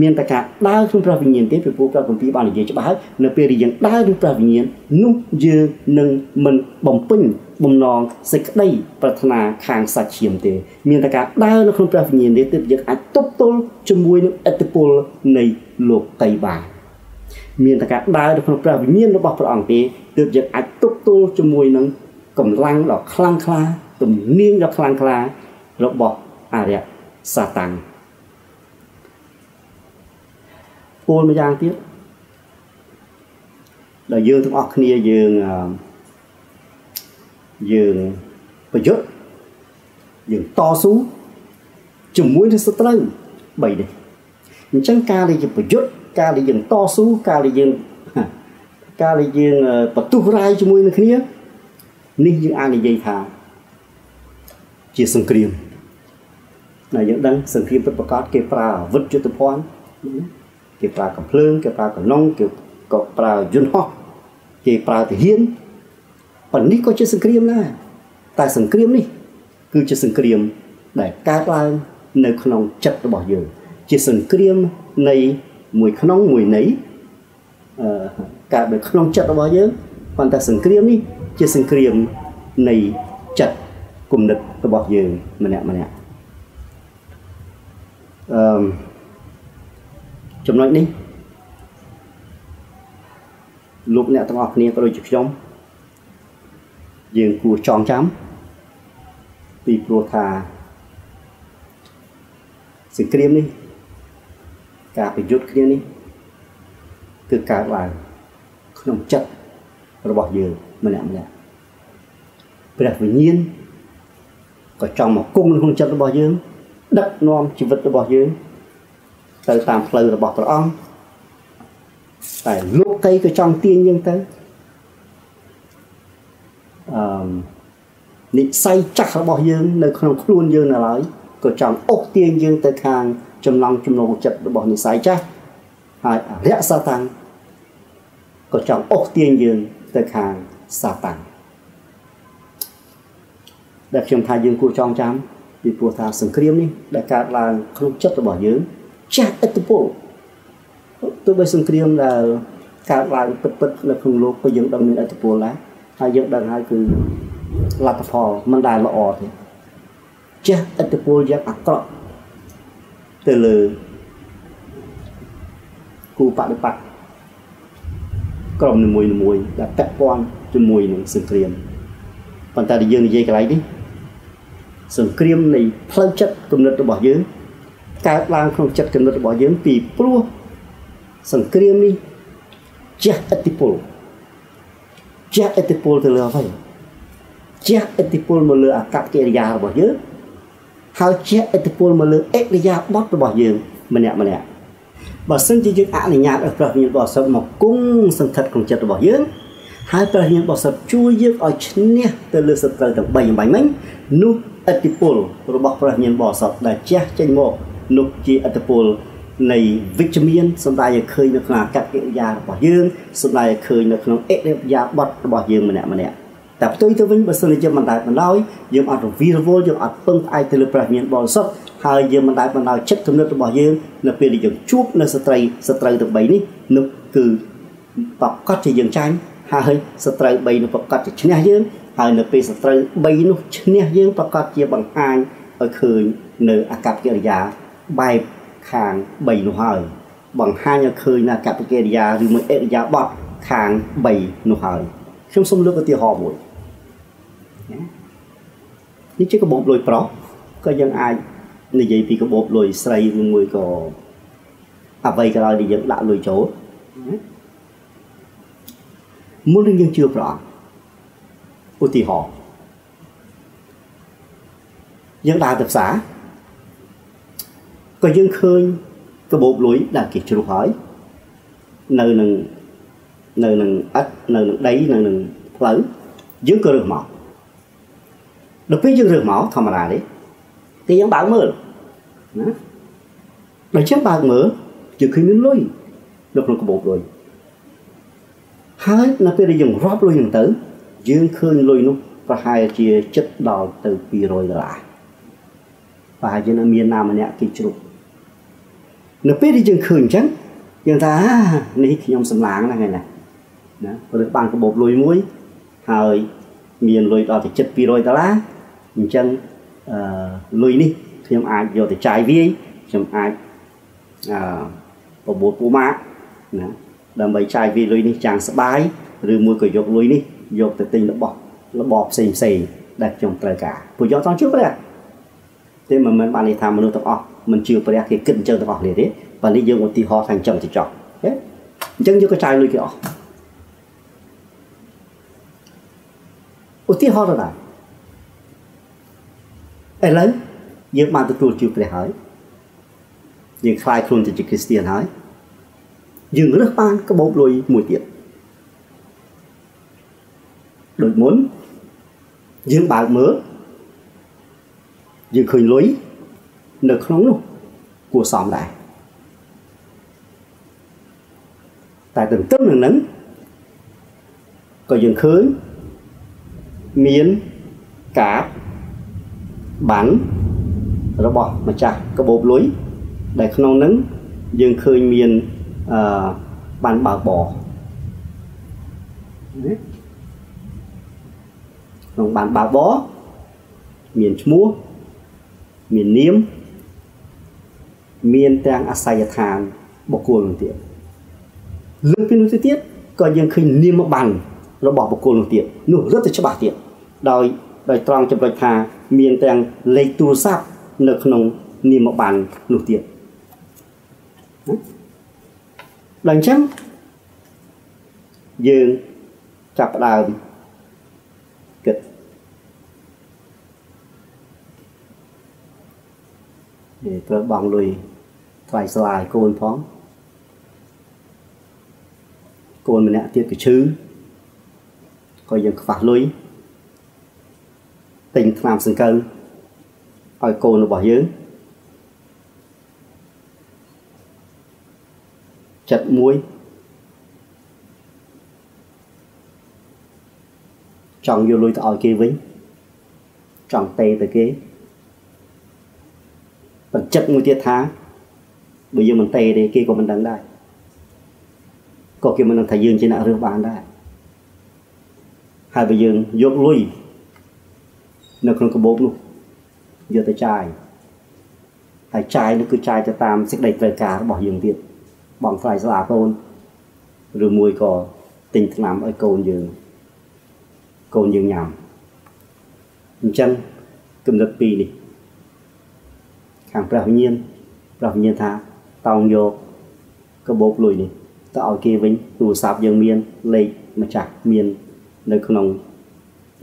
A: មានតែការដើរក្នុងព្រះវិញ្ញាណទេពីព្រោះព្រះគម្ពីរបាននិយាយច្បាស់ហើយនៅពេលដែលយើងដើរក្នុងព្រះវិញ្ញាណនោះយើងនឹងមិនបំពេញបំណងសេចក្តីប្រាថ្នាខាងសាច់ឈាមទេ មានតែការដើរនៅក្នុងព្រះវិញ្ញាណនេះទើបយើងអាចទប់ទល់ជាមួយនឹងឥទ្ធិពលនៃលោកីបានមានតែការដើរនៅក្នុងព្រះវិញ្ញាណរបស់ព្រះអង្គទេទើបយើងអាចទប់ទល់ជាមួយនឹងកម្លាំងដ៏ខ្លាំងក្លាទំនាញដ៏ខ្លាំងក្លារបស់អរិយសាតាំង ពលម្យ៉ាងទៀតដែលយើងទាំងអស់គ្នាយើងយើងប្រយុទ្ធយើងតស៊ូជាមួយនឹងសត្រូវបីនេះអញ្ចឹងការដែលយើងប្រយុទ្ធការដែលយើងតស៊ូការដែលយើងការដែលយើងបន្ទុះរាយជាមួយនឹងគ្នានេះយើងអាចនិយាយថាជាសង្គ្រាមដែលយើងដឹងសង្គ្រាមពិតប្រាកដគេប្រើអាវុធយុទ្ធភ័ណ្ឌ គេប្រើកំភ្លើងគេប្រើកណ្ដុងគេក៏ប្រើយន្តហោះគេប្រើទាហានប៉ុន្តែនេះក៏ជាសង្គ្រាមដែរតែសង្គ្រាមនេះ គឺជាសង្គ្រាមដែលកើតឡើងនៅក្នុងចិត្តរបស់យើង ជាសង្គ្រាមនៃមួយក្នុងមួយនៃអឺកើតនៅក្នុងចិត្តរបស់យើងប៉ុន្តែសង្គ្រាមនេះជាសង្គ្រាមនៃចិត្តគំនិតរបស់យើងម្នាក់ម្នាក់អឺ ចំណុចនេះលោកអ្នកទាំងអស់គ្នាក៏ដូចជាខ្ញុំយើងគួរចងចាំពីព្រោះថាសង្គ្រាមនេះការប្រយុទ្ធគ្នានេះគឺកើតឡើងក្នុងចិត្តរបស់យើងម្នាក់ម្នាក់ព្រះវិញ្ញាណក៏ចង់មកគង់ក្នុងចិត្តរបស់យើងដឹកនាំជីវិតរបស់យើង ទៅតាមផ្លូវរបស់ព្រះអង្គតែលោកីក៏ចង់ទាញយើងទៅអឺនិស័យចាស់របស់យើងនៅក្នុងខ្លួនយើងនៅឡើយក៏ចង់អុសទាញយើងទៅខាងចំណង់ចំណូលចិត្តរបស់និស័យចាស់ហើយអរិយសាតាំងក៏ចង់អុសទាញយើងទៅខាងសាតាំងដែលខ្ញុំថាយើងគួរចងចាំពីព្រោះថាសង្គ្រាមនេះដែលកើតឡើងក្នុងចិត្តរបស់យើង ចាស់ឥទ្ធិពលទោះបីសង្គ្រាមដែលកើតឡើងពិតពិតនៅក្នុងលោកក៏យើងដឹងមានឥទ្ធិពលដែរហើយយើងដឹងហើយគឺលទ្ធផលមិនដែលល្អទេចាស់ឥទ្ធិពលយ៉ាងអាក្រក់ទៅលើគូបដិបត្តិក្រុមនីមួយៗដែលពាក់ព័ន្ធជាមួយនឹងសង្គ្រាមប៉ុន្តែដែលយើងនិយាយកន្លែងនេះសង្គ្រាមនៃផ្លូវចិត្តគំនិតរបស់យើង កើតឡើងក្នុងចិត្តគំនិតរបស់យើងពីព្រោះសង្គ្រាមនេះជះឥទ្ធិពលជះឥទ្ធិពលទៅលើអ្វីជះឥទ្ធិពលមកលើអាកប្បកិរិយារបស់យើងហើយជះឥទ្ធិពលមកលើអិរិយាបថរបស់យើងម្នាក់ម្នាក់បើសិនជាយើងអនុញ្ញាតឲ្យព្រះវិញ្ញាណបរិសុទ្ធមកគង់សង្កត់ក្នុងចិត្តរបស់យើងហើយព្រះវិញ្ញាណបរិសុទ្ធជួយយើងឲ្យឈ្នះទៅលើសត្រូវទាំង3អំបញ្ញមិញនោះឥទ្ធិពលរបស់ព្រះវិញ្ញាណបរិសុទ្ធដែលជះចេញមក នោះជាឥទ្ធិពលនៃវិជ្ជមានសំដៅឲ្យឃើញនៅក្នុងអកប្បកិរិយារបស់យើងសំដៅឲ្យឃើញនៅក្នុងអិរិយាបថរបស់យើងម្នាក់ម្នាក់តែផ្ទុយទៅវិញបើសិនជាយើងមិនដែលបណ្ដោយយើងអត់រវីរវល់យើងអត់ពឹងផ្អែកទៅលើព្រះវិញ្ញាណបរិសុទ្ធហើយយើងមិនដែលបណ្ដោយចិត្តគំនិតរបស់យើងនៅពេលដែលយើងជួបនៅស្ត្រីស្ត្រីទាំង3នេះនោះគឺប្រកាសជាយើងចាញ់ហើយស្ត្រី3នោះប្រកាសជាឈ្នះយើងហើយនៅពេលស្ត្រី3នោះឈ្នះយើងប្រកាសជាបង្ហាញឲ្យឃើញនៅអកប្បកិរិយា បែបខាង3នោះហើយបង្ហាញឲ្យឃើញនៅកប្បកិរិយាឬមួយអរិយាបថខាង3នោះហើយខ្ញុំសូមលើកឧទាហរណ៍មួយនេះជាកាបូបលុយប្រុសក៏យើងអាចនិយាយពីកាបូបលុយស្រីឬមួយក៏អ្វីក៏ដោយដែលយើងដាក់លុយចូលមុននឹងយើងជឿព្រះអង្គឧទាហរណ៍យើងដើរទៅផ្សារ ក៏យើងឃើញកាបូបលុយដែលគេជ្រុះហើយនៅនឹងនៅនឹងអិតនៅនឹងដីនៅនឹងផ្លូវយើងក៏រើសមកដល់ពេលយើងរើសមកធម្មតាទេគេយើងបើកមើលណាដល់ចឹងបើកមើលយើងឃើញមានលុយនៅក្នុងកាបូបលុយហើយនៅពេលដែលយើងរាប់លុយហ្នឹងទៅ យើងឃើញលុយនោះប្រហែលជាចិត្តដល់ទៅ200ដុល្លារប្រហែលជានៅមានណាម្នាក់គេជ្រុះ នៅពេលដែលយើងឃើញអញ្ចឹងយើងថានេះខ្ញុំសម្លាងហ្នឹងឯណាណាព្រោះបានកាបូបលុយមួយហើយមានលុយដល់ទៅចិត្ត200ដុល្លារអញ្ចឹងអឺលុយនេះខ្ញុំអាចយកទៅចាយវាយខ្ញុំអាចអឺបបួលពូម៉ាក់ណាដើម្បីចាយវាយលុយនេះចាំងស្បាយឬមួយក៏យកលុយនេះយកទៅទិញរបស់របស់ផ្សេងផ្សេងដែលខ្ញុំត្រូវការព្រោះយកចង់ជឿព្រះ តែមិនមែនបានន័យថាមនុស្សទាំងអស់មិនជឿព្រះគេគិតអញ្ចឹងទាំងអស់គ្នាទេបើនេះយើងឧទាហរណ៍ថាអញ្ចឹងទៅចោះអញ្ចឹងយកក៏ចាយលុយគេអស់ឧទាហរណ៍ទៅដែរឥឡូវយើងបានទទួលជឿព្រះហើយយើងខ្លាយខ្លួនទៅជាគ្រីស្ទានហើយយើងរើសបានក្បោបលុយមួយទៀតដូចមុនយើងបើកមើល យើងឃើញលុយនៅក្នុងនោះគួរសមដែរតែទន្ទឹមនឹងហ្នឹងក៏យើងឃើញមានកាបបានរបស់ម្ចាស់កបោបលុយដែលក្នុងហ្នឹងយើងឃើញមានអឺបានបើកបក្នុងបានបើកបមានឈ្មោះ មាននាមមានទាំងអាស័យដ្ឋានបុគ្គលនោះទៀតលើពីនោះទៅទៀតក៏យើងឃើញនាមប័ណ្ណរបស់បុគ្គលនោះទៀតនោះរត់ទៅច្បាស់ទៀតដោយដោយត្រង់ចំណុចថាមានទាំងលេខទូរស័ព្ទនៅក្នុងនាមប័ណ្ណនោះទៀតដល់អញ្ចឹងយើងចាប់ផ្ដើមគិត ត្រូវបងលុយថ្លៃស្លាយកូនផងកូនម្នាក់ទៀតក៏ឈឺក៏យើងខ្វះលុយទិញថ្នាំសង្កូវឲ្យកូនរបស់យើងចិត្តមួយចង់យកលុយទៅឲ្យគេវិញចង់តេទៅគេ បញ្ចិត្តមួយទៀតថាបើយើងមិនតេទេគេក៏មិនដឹងដែរក៏គេមិនដឹងថាយើងជាអ្នករើសបានដែរហើយបើយើងយកលុយនៅក្នុងកាបូបនោះយកទៅចាយហើយចាយនោះគឺចាយទៅតាមសេចក្តីត្រូវការរបស់យើងទៀតបងថ្លៃស្លាកូនឬមួយក៏ទិញថ្នាំឲ្យកូនយើងកូនយើងញ៉ាំអញ្ចឹងគំនិតពីរនេះ ខាងព្រះវិញ្ញាណព្រះវិញ្ញាណថាតោងយកកបោកលុយនេះទៅឲ្យគេវិញទូរស័ព្ទយើងមានលេខម្ចាស់មាននៅក្នុង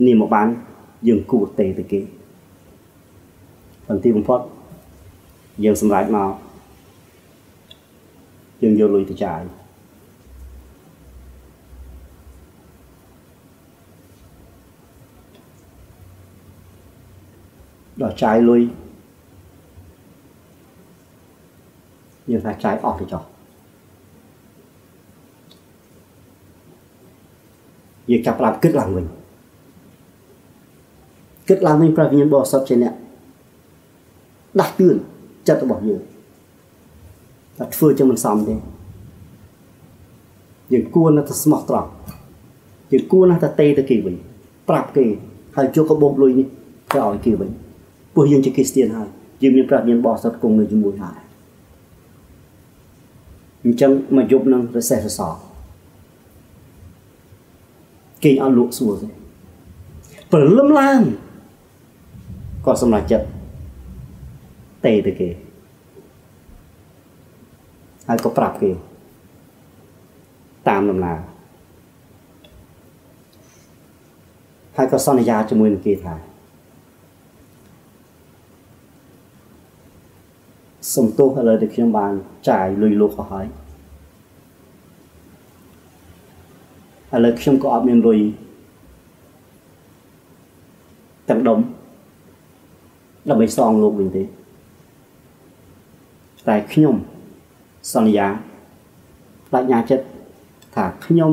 A: នាមបានយើងគួរទេទៅគេបន្ទាប់បំផុតយើងសម្រេចមកយើងយកលុយទៅចាយដល់ចាយលុយ យើងថាចាយអស់ទៅចុះយើងចាប់ផ្ដើមគិតឡើងវិញគិតឡើងវិញព្រះវិញ្ញាណបរិសុទ្ធជាអ្នកដាស់តឿនចិត្តរបស់យើងតែធ្វើចឹងមិនសមទេយើងគួរណាស់តែស្មោះត្រង់យើងគួរណាស់តែទេទៅគេវិញប្រាប់គេហើយយកកបោបលុយនេះទៅឲ្យគេវិញព្រោះយើងជាគ្រីស្ទានហើយយើងមានប្រាជ្ញាបរិសុទ្ធគង់នៅជាមួយហើយ អញ្ចឹងមកយប់នឹងរសេះរសល់គេអត់លក់សួរទេព្រលឹមឡើងគាត់សម្រេចចិត្តទេទៅគេហើយក៏ប្រាប់គេតាមដំណើរហើយក៏សន្យាជាមួយនឹងគេថា សំទោសឥឡូវដែលខ្ញុំបានចាយលុយលោកអស់ហើយឥឡូវខ្ញុំក៏អត់មានលុយទាំងដុំដើម្បីសងលោកវិញទេតែខ្ញុំសន្យាបញ្ញាចិត្តថាខ្ញុំ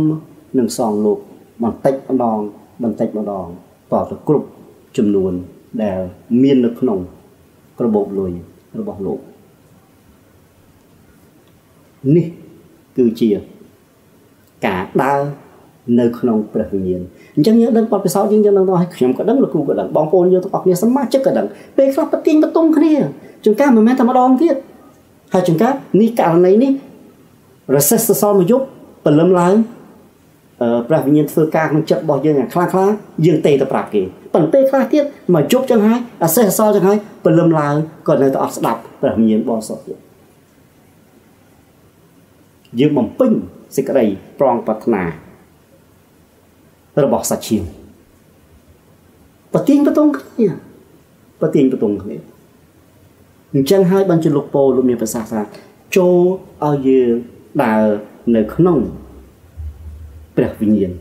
A: នឹងសងលោកបន្តិចម្ដងបន្តិចម្ដងតទៅគ្រប់ចំនួនដែលមាននៅក្នុង ក្របោបលុយរបស់លោក នេះគឺជាការដើរនៅក្នុងព្រះវិញ្ញាណអញ្ចឹងយើងដឹងបទពិសោធន៍យើងយើងដឹងថាខ្ញុំក៏ដឹងលោកគ្រូក៏ដឹងបងប្អូនយើងទាំងអស់គ្នាសមាជិកក៏ដឹងពេលខ្លះប្រទៀងបន្ទុំគ្នាជួនកាលមិនមែនតែម្ដងទៀតហើយជួនកាលនេះករណីនេះរសេះសសល់មួយយប់ព្រលឹមឡើងព្រះវិញ្ញាណធ្វើការក្នុងចិត្តរបស់យើងយ៉ាងខ្លាំងខ្លាយើងទេទៅប្រាប់គេប៉ុន្តែខ្លះទៀតមកជប់ចឹងហើយអាសេះអសល់ចឹងហើយព្រលឹមឡើងក៏នៅតែអត់ស្ដាប់ព្រះវិញ្ញាណបរិសុទ្ធទៀត យើងបំពេញសេចក្តីប្រងប្រាថ្នារបស់សាច់ឈាមប្រទៀងបតងគ្នាប្រទៀងបតងគ្នាអញ្ចឹងហើយបានជាលោកពោលោកមានប្រសាសន៍ថាចូលឲ្យយើងដើរនៅក្នុងព្រះវិញ្ញាណ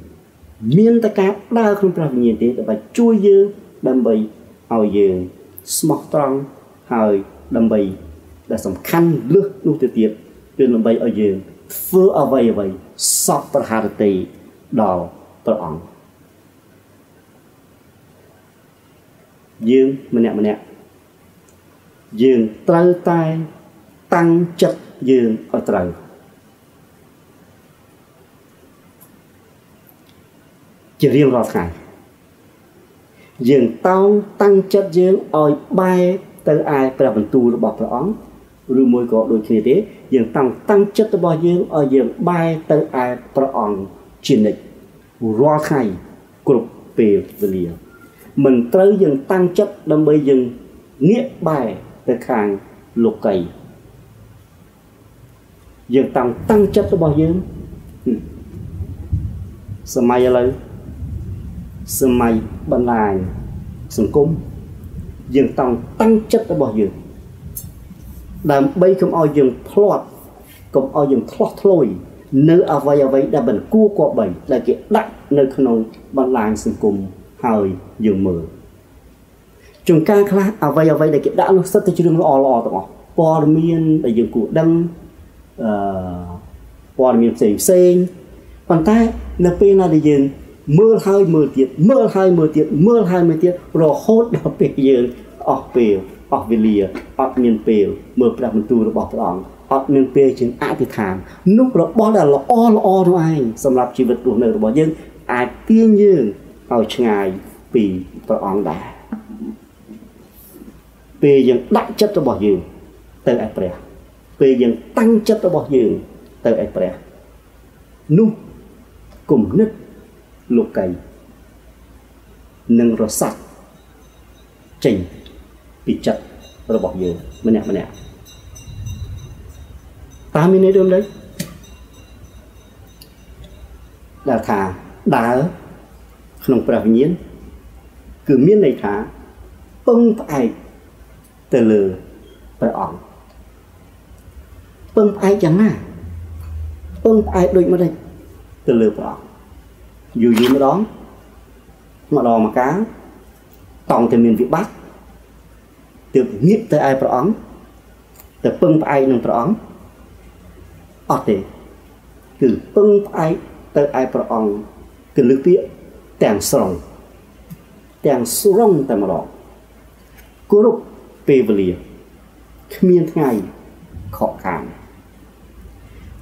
A: មានតែការដើរក្នុងព្រះវិញ្ញាណទេដើម្បីជួយយើងដើម្បីឲ្យយើងស្មោះត្រង់ហើយដើម្បីដែលសំខាន់លើសនោះទៅទៀតគឺដើម្បីឲ្យយើង ធ្វើអ្វីអ្វីសពប្រហារតីដល់ព្រះអង្គយើងម្នាក់ម្នាក់យើងត្រូវតែតាំងចិត្តយើងឲ្យត្រូវជារៀងរាល់ថ្ងៃយើងតោងតាំងចិត្តយើងឲ្យបែរទៅឯព្រះបន្ទូលរបស់ព្រះអង្គ ឬមួយក៏ដូចគ្នាទេយើងតាំងតាំងចិត្តរបស់យើងឲ្យយើងបែរទៅឯព្រះអង្គជានិច្ចរាល់ថ្ងៃគ្រប់ពេលវេលាមិនត្រូវយើងតាំងចិត្តដើម្បីយើងងាកបែរទៅខាងលោកីយើងតាំងតាំងចិត្តរបស់យើងសម័យឥឡូវសម័យបណ្ដាញសង្គមយើងតង់តាំងចិត្តរបស់យើង ដើម្បីកុំឲ្យយើងផ្លាត់កុំឲ្យយើងធ្លោះធ្លួយនៅអវ័យអវ័យដែលមិនគួរគប្បីដែលគេដាក់នៅក្នុងបណ្ដាញសង្គមហើយយើងមើលជួនកាលខ្លះអវ័យអវ័យដែលគេដាក់នោះសិតតែជារឿងល្អល្អទាំងអស់ព័ត៌មានដែលយើងគួរដឹងអឺព័ត៌មានផ្សេងផ្សេងប៉ុន្តែនៅពេលណាដែលយើងមើលហើយមើលទៀតមើលហើយមើលទៀតមើលហើយមើលទៀតរហូតដល់ពេលយើងអស់ពេល អស់វេលាអត់មានពេលមើលព្រះបន្ទូលរបស់ព្រះអង្គអត់មានពេលជាងអធិដ្ឋាននោះរបស់ដែលល្អល្អនោះឯងសម្រាប់ជីវិតរស់នៅរបស់យើងអាចទាញយើងឲ្យឆ្ងាយពីព្រះអង្គដែរពេលយើងដាក់ចិត្តរបស់យើងទៅឯព្រះពេលយើងតាំងចិត្តរបស់យើងទៅឯព្រះនោះគំនិតលោកីនិងរសាត់ចេញ ពីចិត្តរបស់យើងម្នាក់ម្នាក់តាមមានន័យដូចនេះដែលថាដើរក្នុងព្រះវិញ្ញាណគឺមានន័យថាពឹងផ្អែកទៅលើព្រះអង្គពឹងផ្អែកយ៉ាងណាពឹងផ្អែកដូចម្ដេចទៅលើព្រះអង្គយូរយូរម្ដងម្ដងមកកាលតង់តែមានវិបត្តិ ទើបងាកទៅឯព្រះអង្គទៅពឹងផ្អែកនឹងព្រះអង្គអត់ទេគឺពឹងផ្អែកទៅឯព្រះអង្គគឺលើកពាក្យទាំងស្រុងទាំងស្រុងតែម្ដងគ្រប់ពេលវេលាគ្មានថ្ងៃខកខាន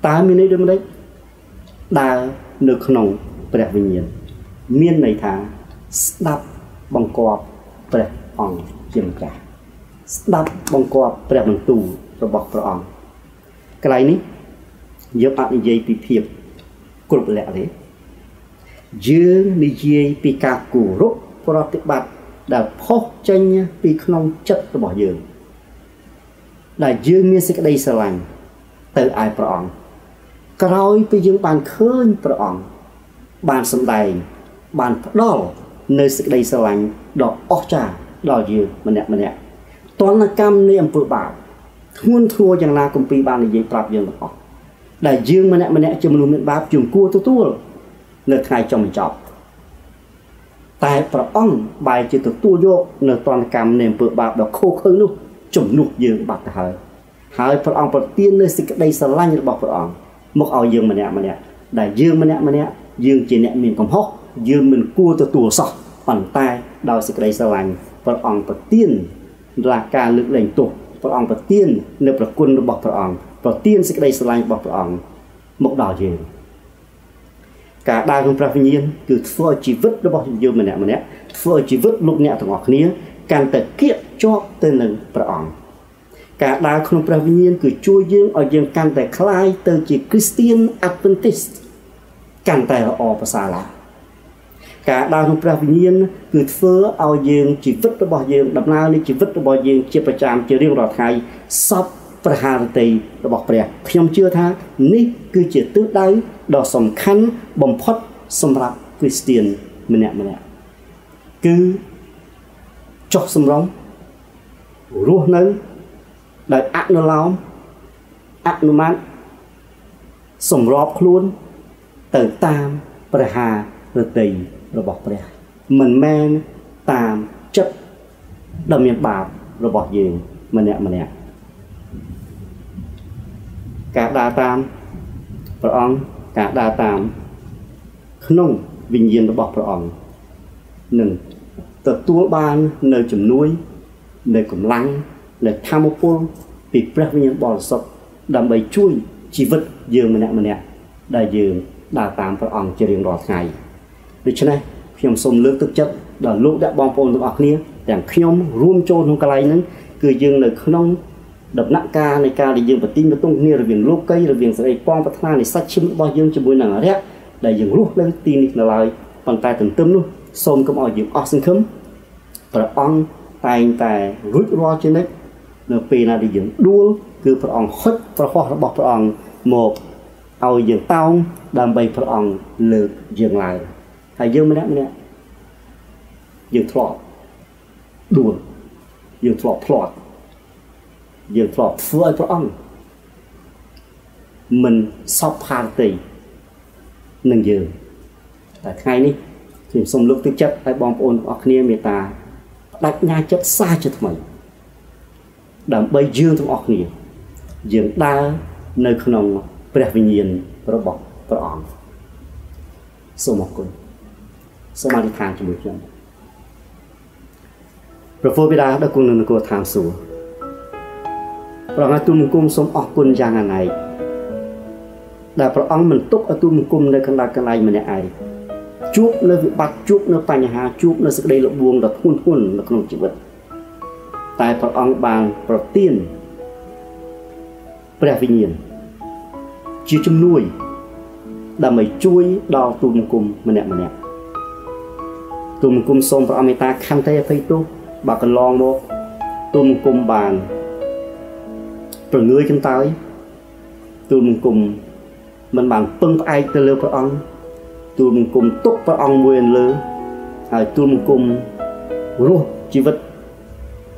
A: តើមានន័យដូចម្ដេចដើរនៅក្នុងព្រះវិញ្ញាណមានន័យថាស្ដាប់បង្គាប់ព្រះអង្គជាម្ចាស់ ស្ដាប់បង្គាប់ព្រះបន្ទូលរបស់ព្រះអង្គកន្លែងនេះយើងអត់និយាយពីភាពគ្រប់លក្ខទេយើងនិយាយពីការគោរពប្រតិបត្តិដែលផុសចេញពីក្នុងចិត្តរបស់យើងដែលយើងមានសេចក្តីស្រឡាញ់ទៅឯព្រះអង្គក្រោយពីយើងបានឃើញព្រះអង្គបានសម្ដែងបានផ្ដល់នៅសេចក្តីស្រឡាញ់ដ៏អស្ចារ្យដល់យើងម្នាក់ម្នាក់ តនកម្មនៃអំពើបាបធ្ងន់ធ្ងរយ៉ាងណាគម្ពីរបាននិយាយប្រាប់យើងទាំងអស់ដែលយើងម្នាក់ម្នាក់ជាមនុស្សមានបាបយើងគួរទទួលនៅថ្ងៃចុងបញ្ចប់តែព្រះអង្គបែរជាទទួលយកនៅតនកម្មនៃអំពើបាបដ៏ខុសខើនោះជំនួសយើងបាត់ទៅហើយហើយព្រះអង្គប្រទាននៅសេចក្តីស្រឡាញ់របស់ព្រះអង្គមកឲ្យយើងម្នាក់ម្នាក់ដែលយើងម្នាក់ម្នាក់យើងជាអ្នកមានកំហុសយើងមិនគួរទទួលសោះប៉ុន្តែដោយសេចក្តីស្រឡាញ់ព្រះអង្គប្រទាន រាការលើកលែងទោសព្រះអង្គប្រទាននៅប្រគុណរបស់ព្រះអង្គ ប្រទានសេចក្តីស្រឡាញ់របស់ព្រះអង្គមកដល់យើងការដើរក្នុងព្រះវិញ្ញាណគឺធ្វើឲ្យជីវិតរបស់យើងម្នាក់ម្នាក់ធ្វើឲ្យជីវិតលោកអ្នកទាំងអស់គ្នាកាន់តែគៀកជាប់ទៅនឹងព្រះអង្គការដើរក្នុងព្រះវិញ្ញាណគឺជួយយើងឲ្យយើងកាន់តែคล้ายទៅជា Christian Adventist កាន់តែល្អប្រសើរឡើង ការដើរក្នុងព្រះវិញ្ញាណគឺធ្វើឲ្យយើងជីវិតរបស់យើងដំណើរនៃជីវិតរបស់យើងជាប្រចាំជារៀងរាល់ថ្ងៃសពប្រហារតីរបស់ព្រះខ្ញុំជឿថានេះគឺជាទិសដៅដ៏សំខាន់បំផុតសម្រាប់គ្រីស្ទៀនម្នាក់ម្នាក់គឺចុះសម្រងរស់នៅដោយអនុលោមអនុម័តសម្របខ្លួនទៅតាមព្រះហារតី របស់ព្រះមិនមែនតាមចិត្តដ៏មានបាបរបស់យើងម្នាក់ម្នាក់ការដើរតាមព្រះអង្គការដើរតាមក្នុងវិញ្ញាណរបស់ព្រះអង្គនឹងទទួលបាននៅជំនួយនៅកម្លាំងនៅធម៌ពលពីព្រះវិញ្ញាណបរិសុទ្ធដើម្បីជួយជីវិតយើងម្នាក់ម្នាក់ដែលយើងដើរតាមព្រះអង្គជារៀងរាល់ថ្ងៃ ដូច្នេះខ្ញុំសូមលើកទឹកចិត្តដល់លោកអ្នកបងប្អូនទាំងអស់គ្នាទាំងខ្ញុំរួមចូលក្នុងកន្លែងហ្នឹងគឺយើងនៅក្នុងដំណាក់កាលនៃការដែលយើងប្រទីងប្រទងគ្នារវាងលោកីរវាងសេរីប៉ងប្រាថ្នានៃសាច់ឈាមរបស់យើងជាមួយនឹងអរិយដែលយើងរស់នៅទីនេះនៅឡើយប៉ុន្តែទន្ទឹមនោះសូមកុំឲ្យយើងអស់សង្ឃឹមព្រះអង្គតែងតែរួចរាល់ជានិច្ចនៅពេលណាដែលយើងដួលគឺព្រះអង្គហុចប្រហោះរបស់ព្រះអង្គមកឲ្យយើងតោងដើម្បីព្រះអង្គលើកយើងឡើង ហើយយើងម្នាក់ម្នាក់យើងធ្លាប់ដួលយើងធ្លាប់ផ្លាត់យើងធ្លាប់ធ្វើឲ្យព្រះអង្គមិនសពផានទេនឹងយើងតែថ្ងៃនេះខ្ញុំសូមលើកទឹកចិត្តឲ្យបងប្អូនទាំងអស់គ្នាមេត្តាបដិញ្ញាចិត្តសាជាថ្មីដើម្បីយើងទាំងអស់គ្នាយើងដើរនៅក្នុងព្រះវិញ្ញាណរបស់ព្រះអង្គសូមអរគុណ សូមអធិដ្ឋានជាមួយខ្ញុំព្រះពុទ្ធបិតាដ៏គង់នៅនគរឋានសួគ៌ព្រះអង្គទូលបង្គំសូមអរគុណយ៉ាងណាស់ដែលព្រះអង្គមិនទុកឲ្យទូលបង្គំនៅកណ្ដាលកន្លែងម្នាក់ឯងជួបនៅវិបត្តិជួបនៅបញ្ហាជួបនៅសេចក្តីលបួងដ៏ធ្ងន់ធ្ងរនៅក្នុងជីវិតតែព្រះអង្គបានប្រទានព្រះវិញ្ញាណជាជំនួយដើម្បីជួយដល់ទូលបង្គំម្នាក់ម្នាក់ ទូលបង្គំសូមព្រះអមេត្តាខន្តីអភ័យទោសបើកន្លងមកទូលបង្គំបានប្រងើយកន្តើយទូលបង្គំមិនបានពឹងផ្អែកទៅលើព្រះអង្គទូលបង្គំទុកព្រះអង្គមួយលើហើយទូលបង្គំរស់ជីវិត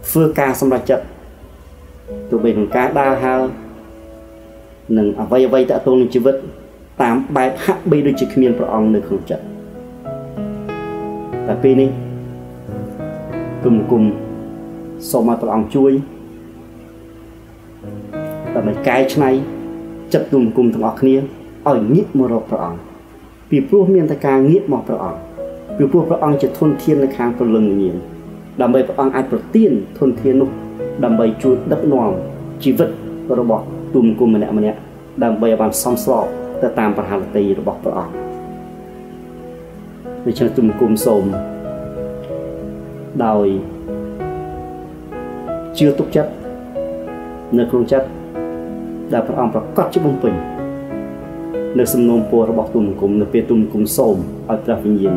A: ធ្វើការសម្រេចចិត្តទោះបីក្នុងការដើរហើរនឹងអ្វីអ្វីតទៅនឹងជីវិតតាមបែបហាក់បីដូចជាគ្មានព្រះអង្គនៅក្នុងចិត្ត តែពេលនេះគុំគុំសូមឲ្យព្រះអង្គជួយដើម្បីកែច្នៃចិត្តទូលគុំទាំងអស់គ្នាឲ្យងាកមករកព្រះអង្គពីព្រោះមានតែការងាកមកព្រះអង្គពីព្រោះព្រះអង្គជាធនធាននៅខាងព្រលឹងវិញ្ញាណដើម្បីព្រះអង្គអាចប្រទានធនធាននោះដើម្បីជួយដឹកនាំជីវិតរបស់ទូមគុំម្នាក់ម្នាក់ដើម្បីឲ្យបានសមស្របទៅតាមប្រហារតីរបស់ព្រះអង្គ ដូច្នេះទូមគុំសូមដោយជឿទុកចិត្តនៅក្នុងចិត្តដែលព្រះអង្គប្រកាសជាបំពេញនៅសំណូមពររបស់ទូមង្គមនៅពេលទូមង្គមសូមឲ្យព្រះវិញ្ញាណ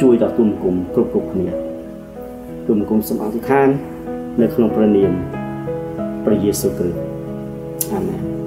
A: ជួយដល់ទូមង្គមគ្រប់គ្រប់គ្នាទូមង្គមសូមអធិដ្ឋាន នៅក្នុងព្រះនាមព្រះយេស៊ូវគ្រីស្ទអាមែន